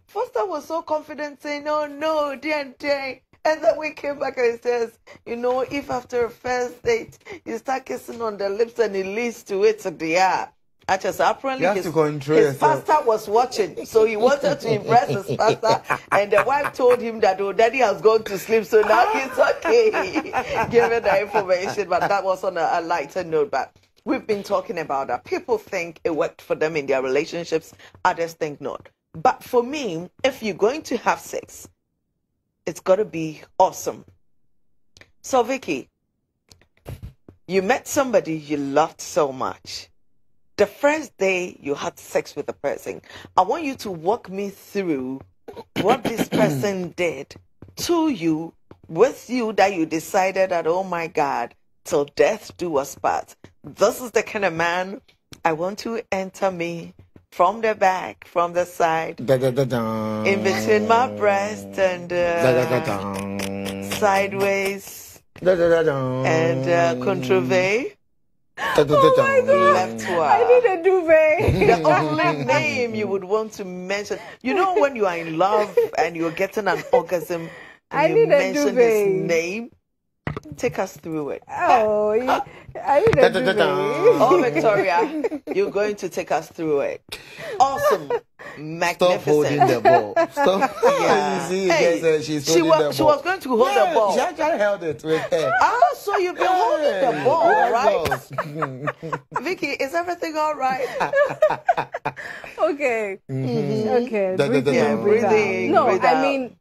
[SPEAKER 4] Foster was so confident saying, oh no, day. And then we came back and he says, you know, if after a first date you start kissing on the lips and it leads to it, yeah. Actually, so apparently his, his pastor was watching, so he wanted to impress his pastor, <laughs> and the wife told him that oh, daddy has gone to sleep, so now <laughs> he's okay. <laughs> Given the information, but that was on a, a lighter note. But we've been talking about that. People think it worked for them in their relationships, others think not. But for me, if you're going to have sex, it's got to be awesome. So, Vicky, you met somebody you loved so much. The first day you had sex with a person, I want you to walk me through what this <clears throat> person did to you, with you, that you decided that, oh my God, till death do us part. This is the kind of man I want to enter me from the back, from the side,
[SPEAKER 3] Da, da, da,
[SPEAKER 4] in between my breast and uh, sideways and uh.
[SPEAKER 3] Da, oh my da, da.
[SPEAKER 4] Mm.
[SPEAKER 10] I need a duvet. <laughs>
[SPEAKER 4] The only name you would want to mention. You know when you are in love and you're getting an orgasm and
[SPEAKER 10] I
[SPEAKER 4] you
[SPEAKER 10] need a
[SPEAKER 4] mention his name? Take us through it.
[SPEAKER 10] Oh, you- I need a duvet.
[SPEAKER 4] Oh, Victoria, you're going to take us through it. Awesome. Magnificent.
[SPEAKER 3] Stop holding the ball. Stop.
[SPEAKER 4] Yeah.
[SPEAKER 3] you see,
[SPEAKER 4] Hey,
[SPEAKER 3] guys, uh, she's
[SPEAKER 4] she was-
[SPEAKER 3] the
[SPEAKER 4] she was going to hold the ball.
[SPEAKER 3] She actually held it with her.
[SPEAKER 4] Ah, so you've been holding the ball,
[SPEAKER 3] Yeah,
[SPEAKER 4] right? <laughs> Vicky, is everything all right? <laughs>
[SPEAKER 10] Okay.
[SPEAKER 3] Mhm.
[SPEAKER 10] Okay.
[SPEAKER 3] Da, da, da,
[SPEAKER 10] in,
[SPEAKER 3] da.
[SPEAKER 10] breathe.
[SPEAKER 4] Breathing,
[SPEAKER 10] No,
[SPEAKER 4] breathe
[SPEAKER 10] I mean,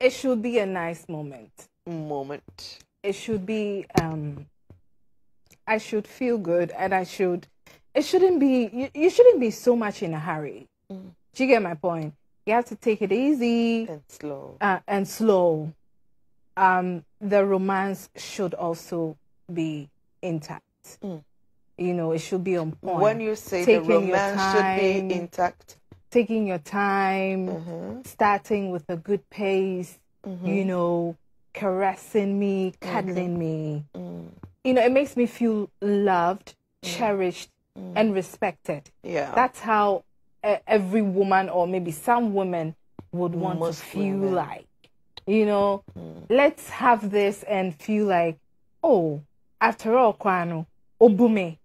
[SPEAKER 10] it should be a nice moment.
[SPEAKER 4] Moment.
[SPEAKER 10] It should be. um I should feel good, and I should. It shouldn't be. You, you shouldn't be so much in a hurry.
[SPEAKER 4] Mm.
[SPEAKER 10] Do you get my point? You have to take it easy
[SPEAKER 4] and slow.
[SPEAKER 10] Uh, and slow. Um, the romance should also be intact. You know, it should be on point.
[SPEAKER 4] Mm. When you say the
[SPEAKER 10] Taking your
[SPEAKER 4] romance should
[SPEAKER 10] time,
[SPEAKER 4] be intact,
[SPEAKER 10] taking your time,
[SPEAKER 4] Mm-hmm.
[SPEAKER 10] starting with a good pace,
[SPEAKER 4] Mhm.
[SPEAKER 10] you know, caressing me,
[SPEAKER 4] Mm-hmm.
[SPEAKER 10] cuddling me.
[SPEAKER 4] Mm.
[SPEAKER 10] You know, it makes me feel loved, cherished, and respected.
[SPEAKER 4] Mm. Yeah.
[SPEAKER 10] That's how uh, every woman, or maybe some women, would want
[SPEAKER 4] Most
[SPEAKER 10] to feel
[SPEAKER 4] women.
[SPEAKER 10] like. You know,
[SPEAKER 4] Mm.
[SPEAKER 10] let's have this and feel like, oh, after all, Kwano, obume.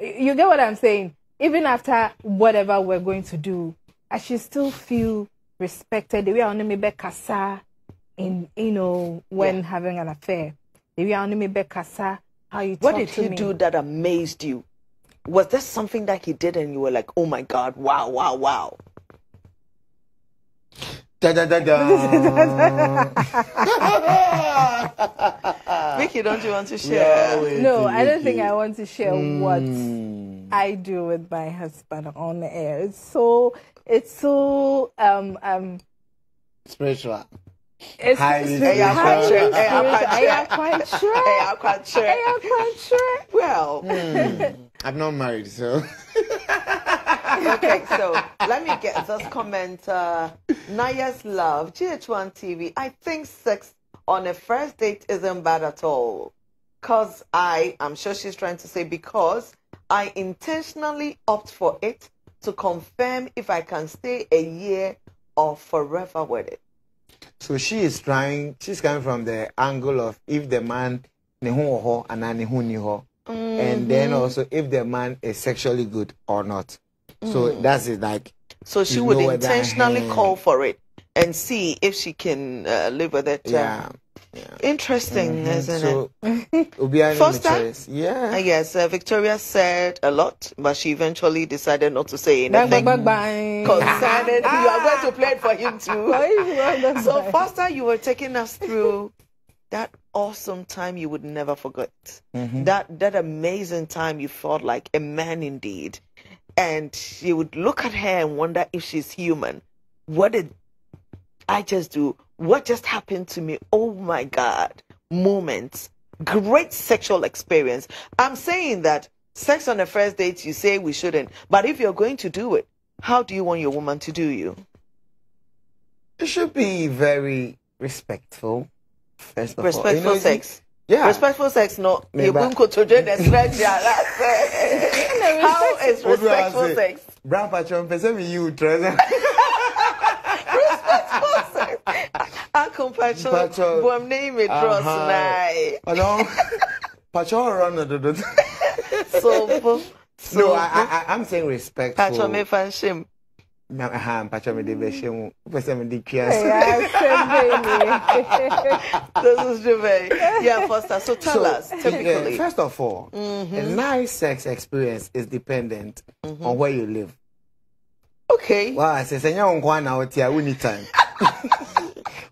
[SPEAKER 10] You get what I'm saying? Even after whatever we're going to do, I should still feel respected. The way I want me be kasa in, you know, when having an affair. The way I want me be kasa, how you
[SPEAKER 4] what did
[SPEAKER 10] to
[SPEAKER 4] he
[SPEAKER 10] me.
[SPEAKER 4] do that amazed you? Was there something that he did and you were like, oh my God, wow, wow, wow?
[SPEAKER 3] Da, da, da, da. <laughs>
[SPEAKER 4] Vicky, don't you want to share?
[SPEAKER 10] No, I don't think I want to share
[SPEAKER 3] Mm.
[SPEAKER 10] what I do with my husband on the air. It's so it's so um um
[SPEAKER 3] Spiritual.
[SPEAKER 10] It's
[SPEAKER 3] Highly
[SPEAKER 10] it's
[SPEAKER 3] spiritual.
[SPEAKER 10] highly
[SPEAKER 3] Hey,
[SPEAKER 10] spiritual.
[SPEAKER 3] I'm
[SPEAKER 10] Hey, I'm quite sure.
[SPEAKER 4] I'm quite sure.
[SPEAKER 10] Hey, I'm quite sure.
[SPEAKER 4] Well,
[SPEAKER 3] Hmm. I'm not married, so. <laughs>
[SPEAKER 4] okay, so let me get this comment. Uh, Naya's love, GHOne TV. I think sex on a first date isn't bad at all. Cause I, I'm sure she's trying to say because I intentionally opt for it to confirm if I can stay a year or forever with it.
[SPEAKER 3] So she is trying, she's coming from the angle of if the man ne ho wɔ hɔ anaa ne ho. And then
[SPEAKER 4] Mhm.
[SPEAKER 3] also if the man is sexually good or not. So
[SPEAKER 4] Mm.
[SPEAKER 3] that's it. Like,
[SPEAKER 4] So she would intentionally call for it and see if she can uh, live with it.
[SPEAKER 3] Yeah.
[SPEAKER 4] Interesting,
[SPEAKER 3] Mhm.
[SPEAKER 4] isn't
[SPEAKER 3] So,
[SPEAKER 4] it?
[SPEAKER 3] Obiara ne
[SPEAKER 4] Foster?
[SPEAKER 3] Yeah.
[SPEAKER 4] Uh, yes, uh, Victoria said a lot, but she eventually decided not to say
[SPEAKER 10] Bang,
[SPEAKER 4] anything.
[SPEAKER 10] bang, bang, bang.
[SPEAKER 4] Concerning, you are going to play it for him too. so,
[SPEAKER 10] bang.
[SPEAKER 4] Foster, you were taking us through that awesome time you would never forget.
[SPEAKER 3] Mhm.
[SPEAKER 4] That that amazing time you felt like a man indeed, and you would look at her and wonder if she's human. What did I just do? What just happened to me? Oh my God! Moments, great sexual experience. I'm saying that sex on the first date, you say we shouldn't, but if you're going to do it, how do you want your woman to do you?
[SPEAKER 3] It should be very respectful. First of all,
[SPEAKER 4] Respectful
[SPEAKER 3] You know,
[SPEAKER 4] sex.
[SPEAKER 3] Yeah.
[SPEAKER 4] Respectful sex, no.
[SPEAKER 3] Me
[SPEAKER 4] You won't go to join the stretch, yeah, that's <laughs> it. How is
[SPEAKER 3] What do
[SPEAKER 4] respectful
[SPEAKER 3] say?
[SPEAKER 4] sex?
[SPEAKER 3] Brown patron, person me you treasure. <laughs>
[SPEAKER 4] Uncle Pacho,
[SPEAKER 3] Pacho.
[SPEAKER 4] Bom name it trust
[SPEAKER 3] Uh-huh.
[SPEAKER 4] nai.
[SPEAKER 3] I know. Patron run the the-
[SPEAKER 4] So, so
[SPEAKER 3] No, I, I, I'm saying respect.
[SPEAKER 4] Pacho me fan shame.
[SPEAKER 3] Na aha, patron me de be shame. Person me de kia. <laughs>
[SPEAKER 4] This is Jove. Yeah, Foster. So tell
[SPEAKER 3] So,
[SPEAKER 4] us, typically.
[SPEAKER 3] yeah, first of all,
[SPEAKER 4] Mhm.
[SPEAKER 3] a nice sex experience is dependent on where you live.
[SPEAKER 4] Okay.
[SPEAKER 3] Wow, I say, say, you don't now, we need time. <laughs>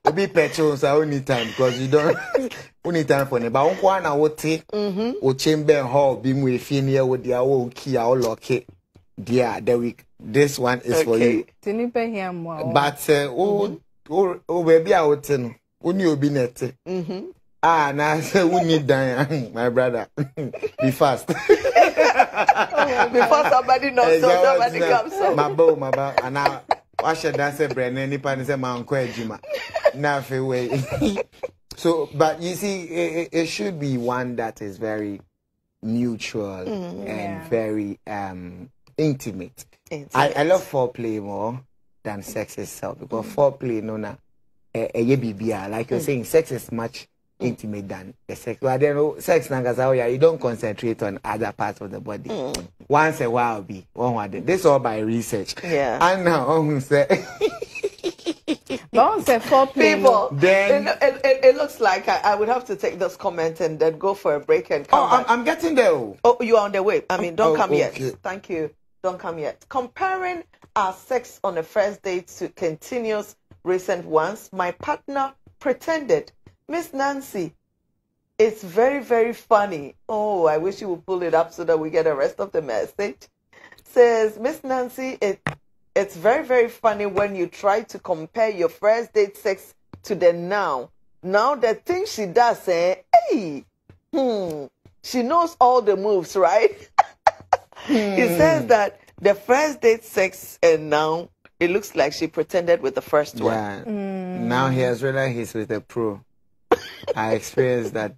[SPEAKER 3] Obi petrol, so we need time because you don't. <laughs> We need time for it. But unkwa na wote, o chamber hall, be mu efi near with the awo key, awo lock it. Dear, the week. This one is for you.
[SPEAKER 10] Tinipa here more.
[SPEAKER 3] But uh, o o o baby a wote no, o ni obi nete.
[SPEAKER 4] Mm-hmm.
[SPEAKER 3] Ah, na say we need dan, <laughs> my brother. <laughs> Be fast.
[SPEAKER 4] Before somebody knocks on, somebody comes up.
[SPEAKER 3] maba o maba anaa wahyɛ da sɛ brɛ ne nipa ne sɛ mankɔ adwuma na afei wei <laughs> so but you see it, it, should be one that is very mutual
[SPEAKER 4] Mm,
[SPEAKER 3] and
[SPEAKER 4] yeah.
[SPEAKER 3] very um intimate. I, I love foreplay more than sex itself because foreplay no na eh, ɛyɛ biribiara like you're
[SPEAKER 4] Mm.
[SPEAKER 3] saying sex is much intimate than the sex but then oh, sex nankasa oh yeah you don't concentrate on other parts of the body
[SPEAKER 4] Mm.
[SPEAKER 3] once a while be one one day this all by research
[SPEAKER 4] Yeah.
[SPEAKER 3] and now oh <laughs> say <laughs>
[SPEAKER 10] Don't say foreplay.
[SPEAKER 4] People,
[SPEAKER 3] Then-
[SPEAKER 4] it, it, it, it looks like I, I would have to take this comment and then go for a break and come
[SPEAKER 3] oh I'm. I'm getting there oh.
[SPEAKER 4] Oh, you are on the way. I mean, don't
[SPEAKER 3] Oh,
[SPEAKER 4] come
[SPEAKER 3] okay.
[SPEAKER 4] yet. Thank you. Don't come yet. Comparing our sex on the first date to continuous recent ones, my partner pretended. Miss Nancy, it's very, very funny. Oh, I wish you would pull it up so that we get the rest of the message. Says Miss Nancy, it it's very, very funny when you try to compare your first date sex to the now. Now the thing she does, eh, hey, hmm, she knows all the moves, right? <laughs> He says that the first date sex and now it looks like she pretended with the first one.
[SPEAKER 3] yeah now he has realized he's with a pro I experienced that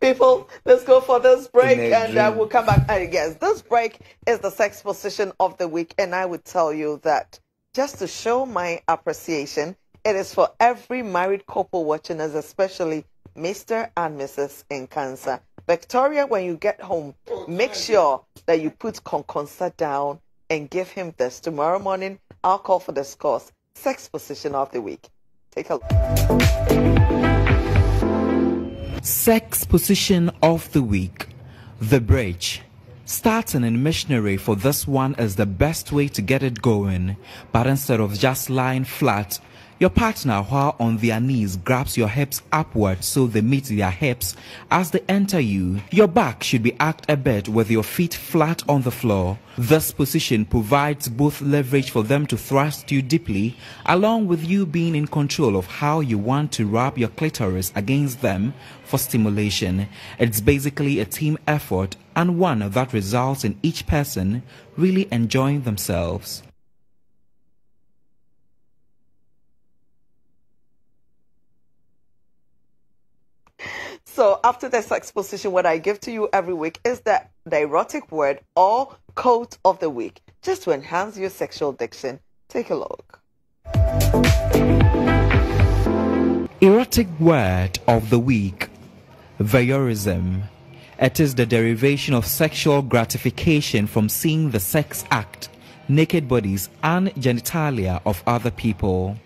[SPEAKER 4] People, let's go for this break and uh, we'll come back. And yes, this break is the sex position of the week. And I would tell you that just to show my appreciation, it is for every married couple watching us, especially Mr. and Mrs. Nkansah. Victoria, when you get home, make sure that you put Conconsa down and give him this. Tomorrow morning, I'll call for the scores. Sex position of the week. Take a look.
[SPEAKER 19] Sex position of the week. The bridge. Starting in missionary for this one is the best way to get it going. But instead of just lying flat, your partner while on their knees grabs your hips upward so they meet their hips as they enter you. Your back should be arched a bit with your feet flat on the floor. This position provides both leverage for them to thrust you deeply, along with you being in control of how you want to rub your clitoris against them for stimulation. It's basically a team effort and one that results in each person really enjoying themselves.
[SPEAKER 4] So after this exposition, what I give to you every week is the, erotic word or quote of the week, just to enhance your sexual diction. Take a look.
[SPEAKER 19] Erotic word of the week voyeurism. It is the derivation of sexual gratification from seeing the sex act, naked bodies, and genitalia of other people.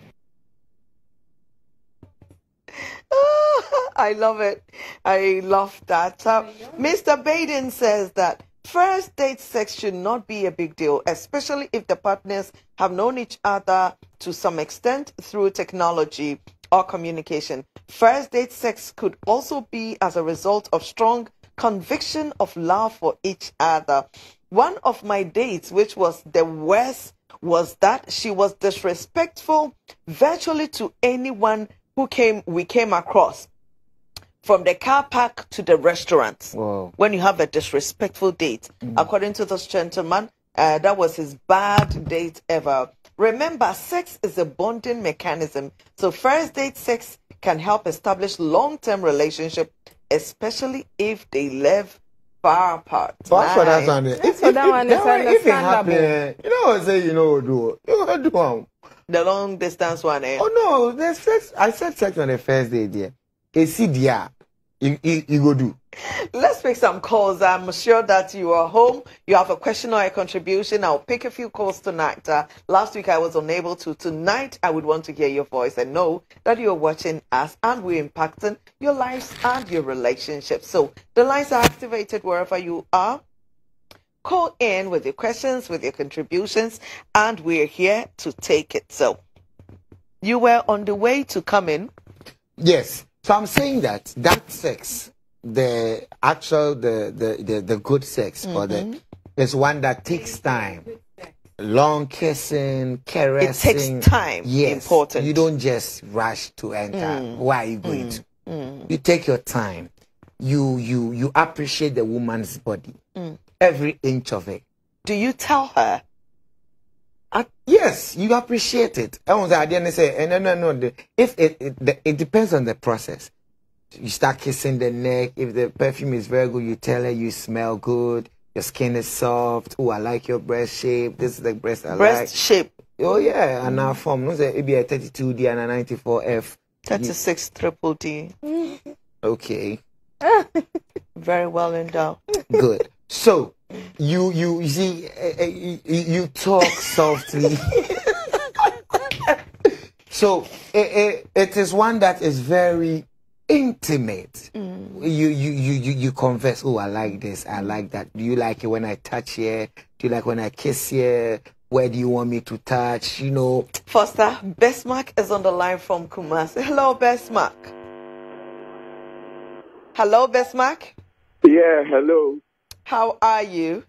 [SPEAKER 19] <laughs>
[SPEAKER 4] I love it. I love that. Uh, Mr. Baden says that first date sex should not be a big deal, especially if the partners have known each other to some extent through technology or communication. First date sex could also be as a result of strong conviction of love for each other. One of my dates, which was the worst, was that she was disrespectful virtually to anyone who came we came across from the car park to the restaurant
[SPEAKER 3] Whoa.
[SPEAKER 4] when you have a disrespectful date. According to this gentleman, uh, that was his bad date ever. Remember, sex is a bonding mechanism. So first date sex can help establish long-term relationship, especially if they live far apart.
[SPEAKER 3] But as for that
[SPEAKER 4] Nice.
[SPEAKER 3] one, if,
[SPEAKER 10] for
[SPEAKER 3] if,
[SPEAKER 10] that
[SPEAKER 3] if,
[SPEAKER 10] one,
[SPEAKER 3] that
[SPEAKER 10] it's
[SPEAKER 3] if it happen,
[SPEAKER 10] understandable.
[SPEAKER 3] eh, you know what I say you know do you know do one.
[SPEAKER 4] The long distance one, eh?
[SPEAKER 3] Oh no, there's sex. I said sex on the first day there. A you, you, you go do.
[SPEAKER 4] Let's pick some calls. I'm sure that you are home. You have a question or a contribution. I'll pick a few calls tonight. Uh, last week I was unable to. Tonight I would want to hear your voice and know that you're watching us and we're impacting your lives and your relationships. So the lines are activated wherever you are. Call in with your questions, with your contributions, and we're here to take it. So you were on the way to come in.
[SPEAKER 3] Yes. So I'm saying that that sex, the actual, the the the, the good sex, or
[SPEAKER 4] Mm-hmm.
[SPEAKER 3] the is one that takes time. Long kissing, caressing.
[SPEAKER 4] It takes time,
[SPEAKER 3] Yes.
[SPEAKER 4] important.
[SPEAKER 3] You don't just rush to enter.
[SPEAKER 4] Mm.
[SPEAKER 3] Where are you going
[SPEAKER 4] Mm.
[SPEAKER 3] to?
[SPEAKER 4] Mm.
[SPEAKER 3] You take your time. You you you appreciate the woman's body,
[SPEAKER 4] Mm.
[SPEAKER 3] every inch of it.
[SPEAKER 4] Do you tell her?
[SPEAKER 3] Uh, yes, you appreciate it. I was at the end and say, no, no, no. The, if it, it, the, it depends on the process. You start kissing the neck. If the perfume is very good, you tell her you smell good. Your skin is soft. Oh, I like your breast shape. This is the breast I
[SPEAKER 4] Breast
[SPEAKER 3] like.
[SPEAKER 4] shape.
[SPEAKER 3] Oh yeah, and our form. No say it be a 32D and a 94F.
[SPEAKER 4] 36 triple D.
[SPEAKER 3] Okay, <laughs>
[SPEAKER 4] Very well endowed.
[SPEAKER 3] good. So you you you see eh, eh, you, you talk <laughs> softly. so it, it, it is one that is very intimate. You, you you you you converse. Oh, I like this. I like that. Do you like it when I touch here? Do you like when I kiss here? Where do you want me to touch? You know.
[SPEAKER 4] Foster, Bestmark is on the line from Kumasi. Hello, Bestmark. Hello, Bestmark.
[SPEAKER 20] Yeah, hello.
[SPEAKER 4] How are you?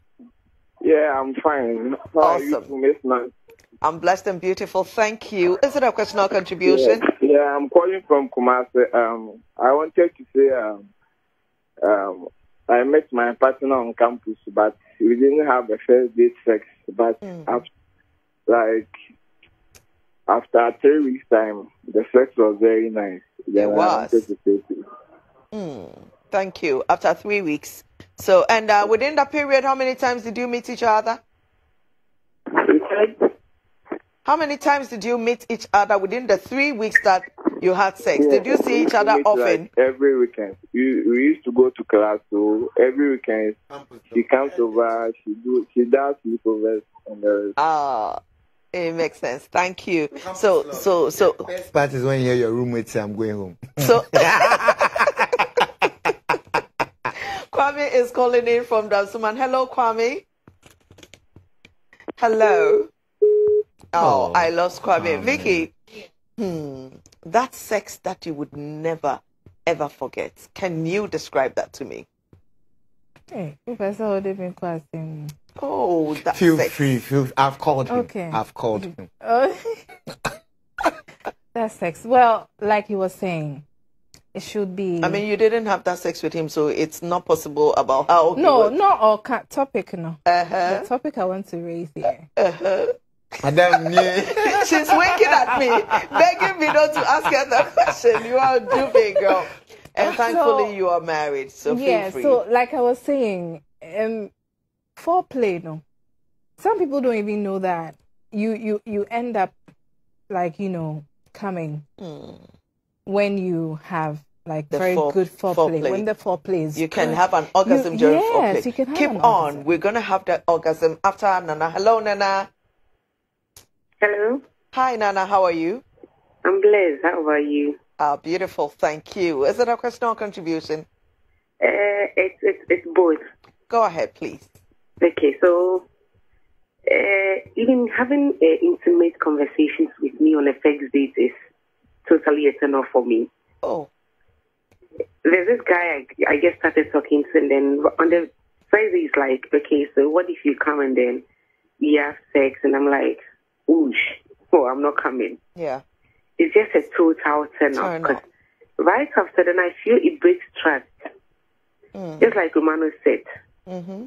[SPEAKER 20] Yeah, I'm fine. How are you, Miss Man?
[SPEAKER 4] I'm blessed and beautiful. Thank you. Is it a question or contribution?
[SPEAKER 20] Yeah, yeah, I'm calling from Kumasi. Um, I wanted to say, um, um, I met my partner on campus, but we didn't have a first date sex. But after, like after three weeks time, the sex was very nice. Then I
[SPEAKER 4] was.
[SPEAKER 20] wanted to say to you.
[SPEAKER 4] Mm, thank you. After three weeks. So, and uh, within that period, how many times did you meet each other? How many times did you meet each other within the three weeks that you had sex?
[SPEAKER 20] Yeah,
[SPEAKER 4] Did you see each other often?
[SPEAKER 20] Like, every weekend. We, we used to go to class, so every weekend she comes over, she do she does sleepovers and the.
[SPEAKER 4] Ah, it makes sense. Thank you. So, so, so,
[SPEAKER 3] Best part is when you hear your roommate say, "I'm going home."
[SPEAKER 4] so. <laughs> <laughs> Kwame is calling in from Dansoman. Hello, Kwame. Hello. Oh, I lost Kwame. Vicky, hmm, that sex that you would never, ever forget. Can you describe that to me?
[SPEAKER 10] Hey, Professor Odebin Kwasim.
[SPEAKER 4] Oh, that
[SPEAKER 3] Feel
[SPEAKER 4] sex.
[SPEAKER 3] free. Feel. I've called him.
[SPEAKER 10] Okay.
[SPEAKER 3] I've called <laughs> him.
[SPEAKER 10] Oh, that's sex. Well, like you were saying, it should be.
[SPEAKER 4] I mean, you didn't have that sex with him, so it's not possible about how. he
[SPEAKER 10] no,
[SPEAKER 4] was-
[SPEAKER 10] not all ca- topic. No,
[SPEAKER 4] Uh-huh.
[SPEAKER 10] the topic I want to raise here.
[SPEAKER 4] Uh-huh.
[SPEAKER 3] Madam, <laughs>
[SPEAKER 4] She's winking at me, begging me not to ask her that question. You are doing, girl. And
[SPEAKER 10] So-
[SPEAKER 4] thankfully, you are married, so feel
[SPEAKER 10] yeah.
[SPEAKER 4] free.
[SPEAKER 10] So, like I was saying, um, foreplay. No, some people don't even know that you you you end up like you know coming when you have like
[SPEAKER 4] The
[SPEAKER 10] very
[SPEAKER 4] fore-
[SPEAKER 10] good foreplay.
[SPEAKER 4] foreplay.
[SPEAKER 10] When the foreplay is
[SPEAKER 4] You can
[SPEAKER 10] good.
[SPEAKER 4] have an orgasm
[SPEAKER 10] You-
[SPEAKER 4] during
[SPEAKER 10] yes,
[SPEAKER 4] foreplay.
[SPEAKER 10] you can have
[SPEAKER 4] Keep
[SPEAKER 10] an
[SPEAKER 4] on. We're going to have that orgasm after Nana. Hello, Nana.
[SPEAKER 21] Hello.
[SPEAKER 4] Hi, Nana. How are you?
[SPEAKER 21] I'm blessed. How are you?
[SPEAKER 4] Ah, beautiful. Thank you. Is it a question or contribution?
[SPEAKER 21] Uh, it's it's it's both.
[SPEAKER 4] Go ahead, please.
[SPEAKER 21] Okay, so uh, even having uh, intimate conversations with me on a first date is totally a turn off for me.
[SPEAKER 4] Oh.
[SPEAKER 21] There's this guy I, I just started talking to, and then on the first day, he's like, okay, so what if you come and then we have sex? And I'm like, oosh, oh, I'm not coming.
[SPEAKER 4] Yeah.
[SPEAKER 21] It's just a total turn off.
[SPEAKER 4] Turn
[SPEAKER 21] 'cause right after then, I feel it breaks trust. Just like Romano said,
[SPEAKER 4] Mm-hmm.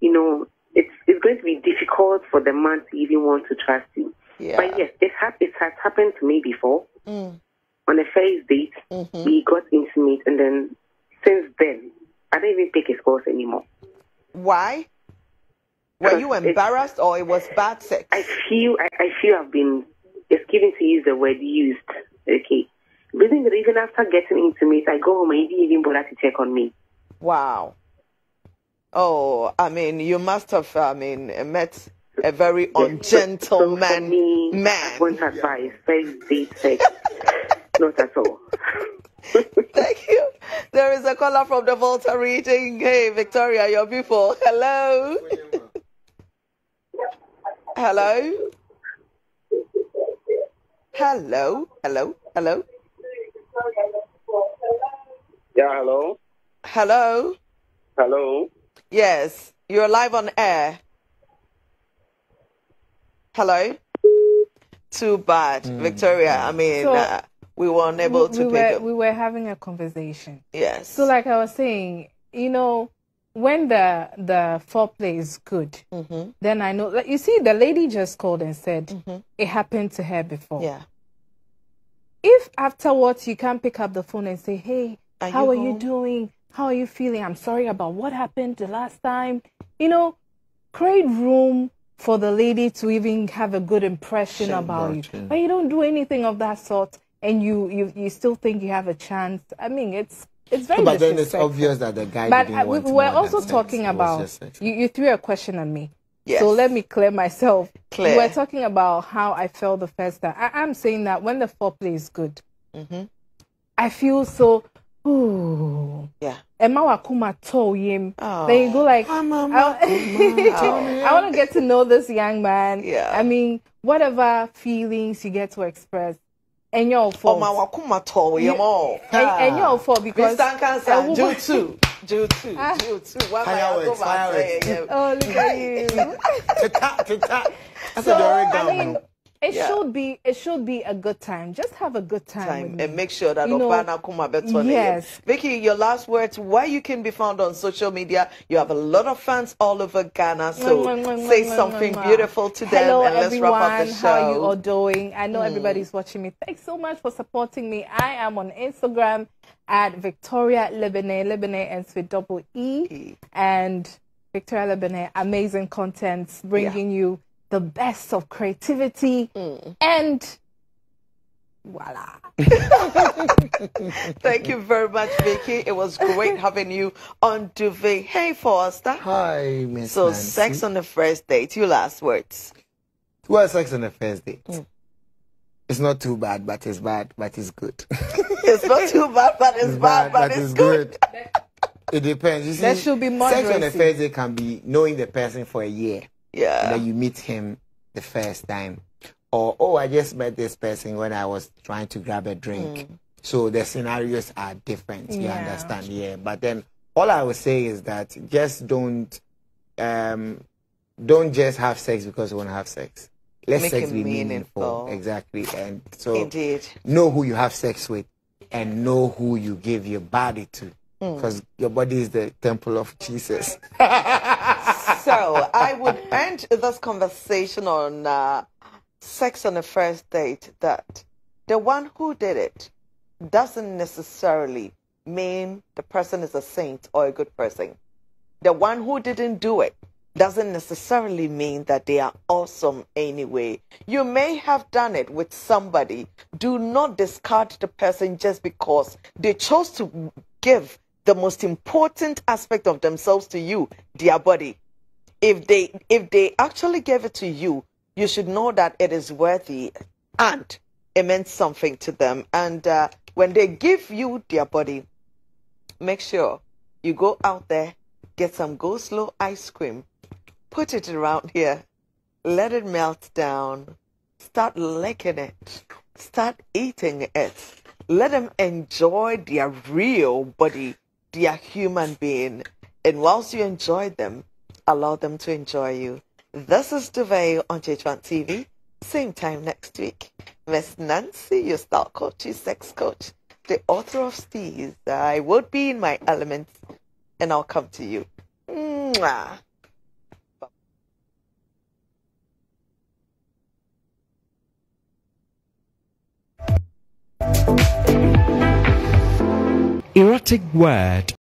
[SPEAKER 21] you know, it's it's going to be difficult for the man to even want to trust you.
[SPEAKER 4] Yeah.
[SPEAKER 21] But yes, it has it has happened to me before.
[SPEAKER 4] Mm.
[SPEAKER 21] on a first date,
[SPEAKER 4] Mm-hmm.
[SPEAKER 21] we got intimate, and then since then, I don't even pick his calls anymore.
[SPEAKER 4] Why? Were you embarrassed or it was bad sex?
[SPEAKER 21] I feel I, I feel I've been excuse to use the word used. Okay. Reason that even after getting intimate, I go home and he didn't even bother to check on me.
[SPEAKER 4] Wow. Oh, I mean, you must have, I mean, met a very ungentle man. man.
[SPEAKER 21] I want advice. First date sex. Not at all.
[SPEAKER 4] Thank you. There is a caller from the Volta Region. Hey, Victoria, you're beautiful. Hello. Hello. Hello. Hello. Hello.
[SPEAKER 22] Yeah, hello.
[SPEAKER 4] Hello.
[SPEAKER 22] Hello.
[SPEAKER 4] Yes, you're live on air. Hello. Too bad, Victoria. I mean,
[SPEAKER 10] So,
[SPEAKER 4] uh, we were unable
[SPEAKER 10] we,
[SPEAKER 4] to
[SPEAKER 10] we
[SPEAKER 4] pick
[SPEAKER 10] were,
[SPEAKER 4] up.
[SPEAKER 10] we were having a conversation.
[SPEAKER 4] Yes.
[SPEAKER 10] So, like I was saying, you know, when the the foreplay is good,
[SPEAKER 4] Mm-hmm.
[SPEAKER 10] then I know. Like you see, the lady just called and said it happened to her before.
[SPEAKER 4] Yeah.
[SPEAKER 10] If afterwards you can't pick up the phone and say, "Hey,
[SPEAKER 4] Are
[SPEAKER 10] how
[SPEAKER 4] you
[SPEAKER 10] are you doing? How are you feeling? I'm sorry about what happened the last time." You know, create room for the lady to even have a good impression
[SPEAKER 3] Sure,
[SPEAKER 10] about you. But you don't do anything of that sort, and you you you still think you have a chance. I mean, it's it's very
[SPEAKER 3] but then it's obvious that the guy
[SPEAKER 10] But
[SPEAKER 3] didn't
[SPEAKER 10] uh, we,
[SPEAKER 3] want
[SPEAKER 10] we
[SPEAKER 3] more
[SPEAKER 10] were also talking
[SPEAKER 3] was
[SPEAKER 10] about you, you threw a question at me.
[SPEAKER 4] Yes.
[SPEAKER 10] So let me clear myself.
[SPEAKER 4] Clear.
[SPEAKER 10] We're talking about how I felt the first time. I, I'm saying that when the foreplay is good,
[SPEAKER 4] Mm-hmm.
[SPEAKER 10] I feel so. Ooh.
[SPEAKER 4] Yeah.
[SPEAKER 10] Emma wakuma told him.
[SPEAKER 4] Oh.
[SPEAKER 10] Then you go like, I,
[SPEAKER 4] Oh. <laughs>
[SPEAKER 10] I want to get to know this young man.
[SPEAKER 4] Yeah.
[SPEAKER 10] I mean, whatever feelings you get to express, and your fault.
[SPEAKER 4] Ọmọ wakuma tọ̀
[SPEAKER 10] him
[SPEAKER 4] yẹn mọ́.
[SPEAKER 10] and, and your fault because
[SPEAKER 4] Mr. Nkansah,
[SPEAKER 10] a woman-
[SPEAKER 4] June two, June two,
[SPEAKER 10] Ah.
[SPEAKER 4] Two. One
[SPEAKER 3] Fireworks, fireworks.
[SPEAKER 10] Oh, look at you.
[SPEAKER 3] That's
[SPEAKER 10] so,
[SPEAKER 3] a very
[SPEAKER 10] I
[SPEAKER 3] dumb
[SPEAKER 10] mean,
[SPEAKER 3] one.
[SPEAKER 10] It
[SPEAKER 4] Yeah.
[SPEAKER 10] should be it should be a good time. Just have a good time.
[SPEAKER 4] time and make sure that
[SPEAKER 10] You
[SPEAKER 4] Obana Kuma Betone.
[SPEAKER 10] Yes.
[SPEAKER 4] Vicky, your last words, why you can be found on social media. You have a lot of fans all over Ghana, so
[SPEAKER 10] mwah,
[SPEAKER 4] say
[SPEAKER 10] mwah,
[SPEAKER 4] something
[SPEAKER 10] mwah.
[SPEAKER 4] beautiful to them
[SPEAKER 10] Hello,
[SPEAKER 4] and let's
[SPEAKER 10] everyone.
[SPEAKER 4] wrap up the show.
[SPEAKER 10] How you all doing? I know
[SPEAKER 4] Mm.
[SPEAKER 10] everybody's watching me. Thanks so much for supporting me. I am on Instagram at Victoria Lebene, Lebene ends with double E, and Victoria Lebene, amazing contents, bringing you the best of creativity
[SPEAKER 4] Mm.
[SPEAKER 10] and voila. <laughs>
[SPEAKER 4] Thank you very much, Vicky. It was great <laughs> having you on Duvet. Hey, Foster.
[SPEAKER 3] Hi, Miss
[SPEAKER 4] So,
[SPEAKER 3] Nancy.
[SPEAKER 4] sex on the first date. You last words.
[SPEAKER 3] Well, sex on the first date.
[SPEAKER 4] Mm.
[SPEAKER 3] It's not too bad, but it's bad, but it's good. <laughs>
[SPEAKER 4] It's not too bad, but it's, bad, but, it's good.
[SPEAKER 3] It depends. You see,
[SPEAKER 10] There should be more.
[SPEAKER 3] sex on the first date can be knowing the person for a year.
[SPEAKER 4] Yeah.
[SPEAKER 3] And then you meet him the first time. Or, oh, I just met this person when I was trying to grab a drink. So the scenarios are different. You
[SPEAKER 10] Yeah.
[SPEAKER 3] understand? Yeah. But then all I would say is that just don't, um, don't just have sex because you want to have sex. Let
[SPEAKER 4] Make
[SPEAKER 3] sex be
[SPEAKER 4] meaningful.
[SPEAKER 3] meaningful. Exactly. And so
[SPEAKER 4] Indeed.
[SPEAKER 3] know who you have sex with and know who you give your body to.
[SPEAKER 4] Mm.
[SPEAKER 3] Because your body is the temple of Jesus. <laughs>
[SPEAKER 4] so I would end this conversation on uh, sex on the first date that the one who did it doesn't necessarily mean the person is a saint or a good person. The one who didn't do it doesn't necessarily mean that they are awesome anyway. You may have done it with somebody. Do not discard the person just because they chose to give the most important aspect of themselves to you, their body. If they if they actually gave it to you, you should know that it is worthy and it meant something to them. And uh, when they give you their body, make sure you go out there, get some go slow ice cream, put it around here, let it melt down, start licking it, start eating it. Let them enjoy their real body, their human being. And whilst you enjoy them, allow them to enjoy you. This is Duvet on GHOne TV. Same time next week. Miss Nancy, your style coach, your sex coach, the author of Steez. I would be in my element and I'll come to you. Mwah.
[SPEAKER 19] Poetic word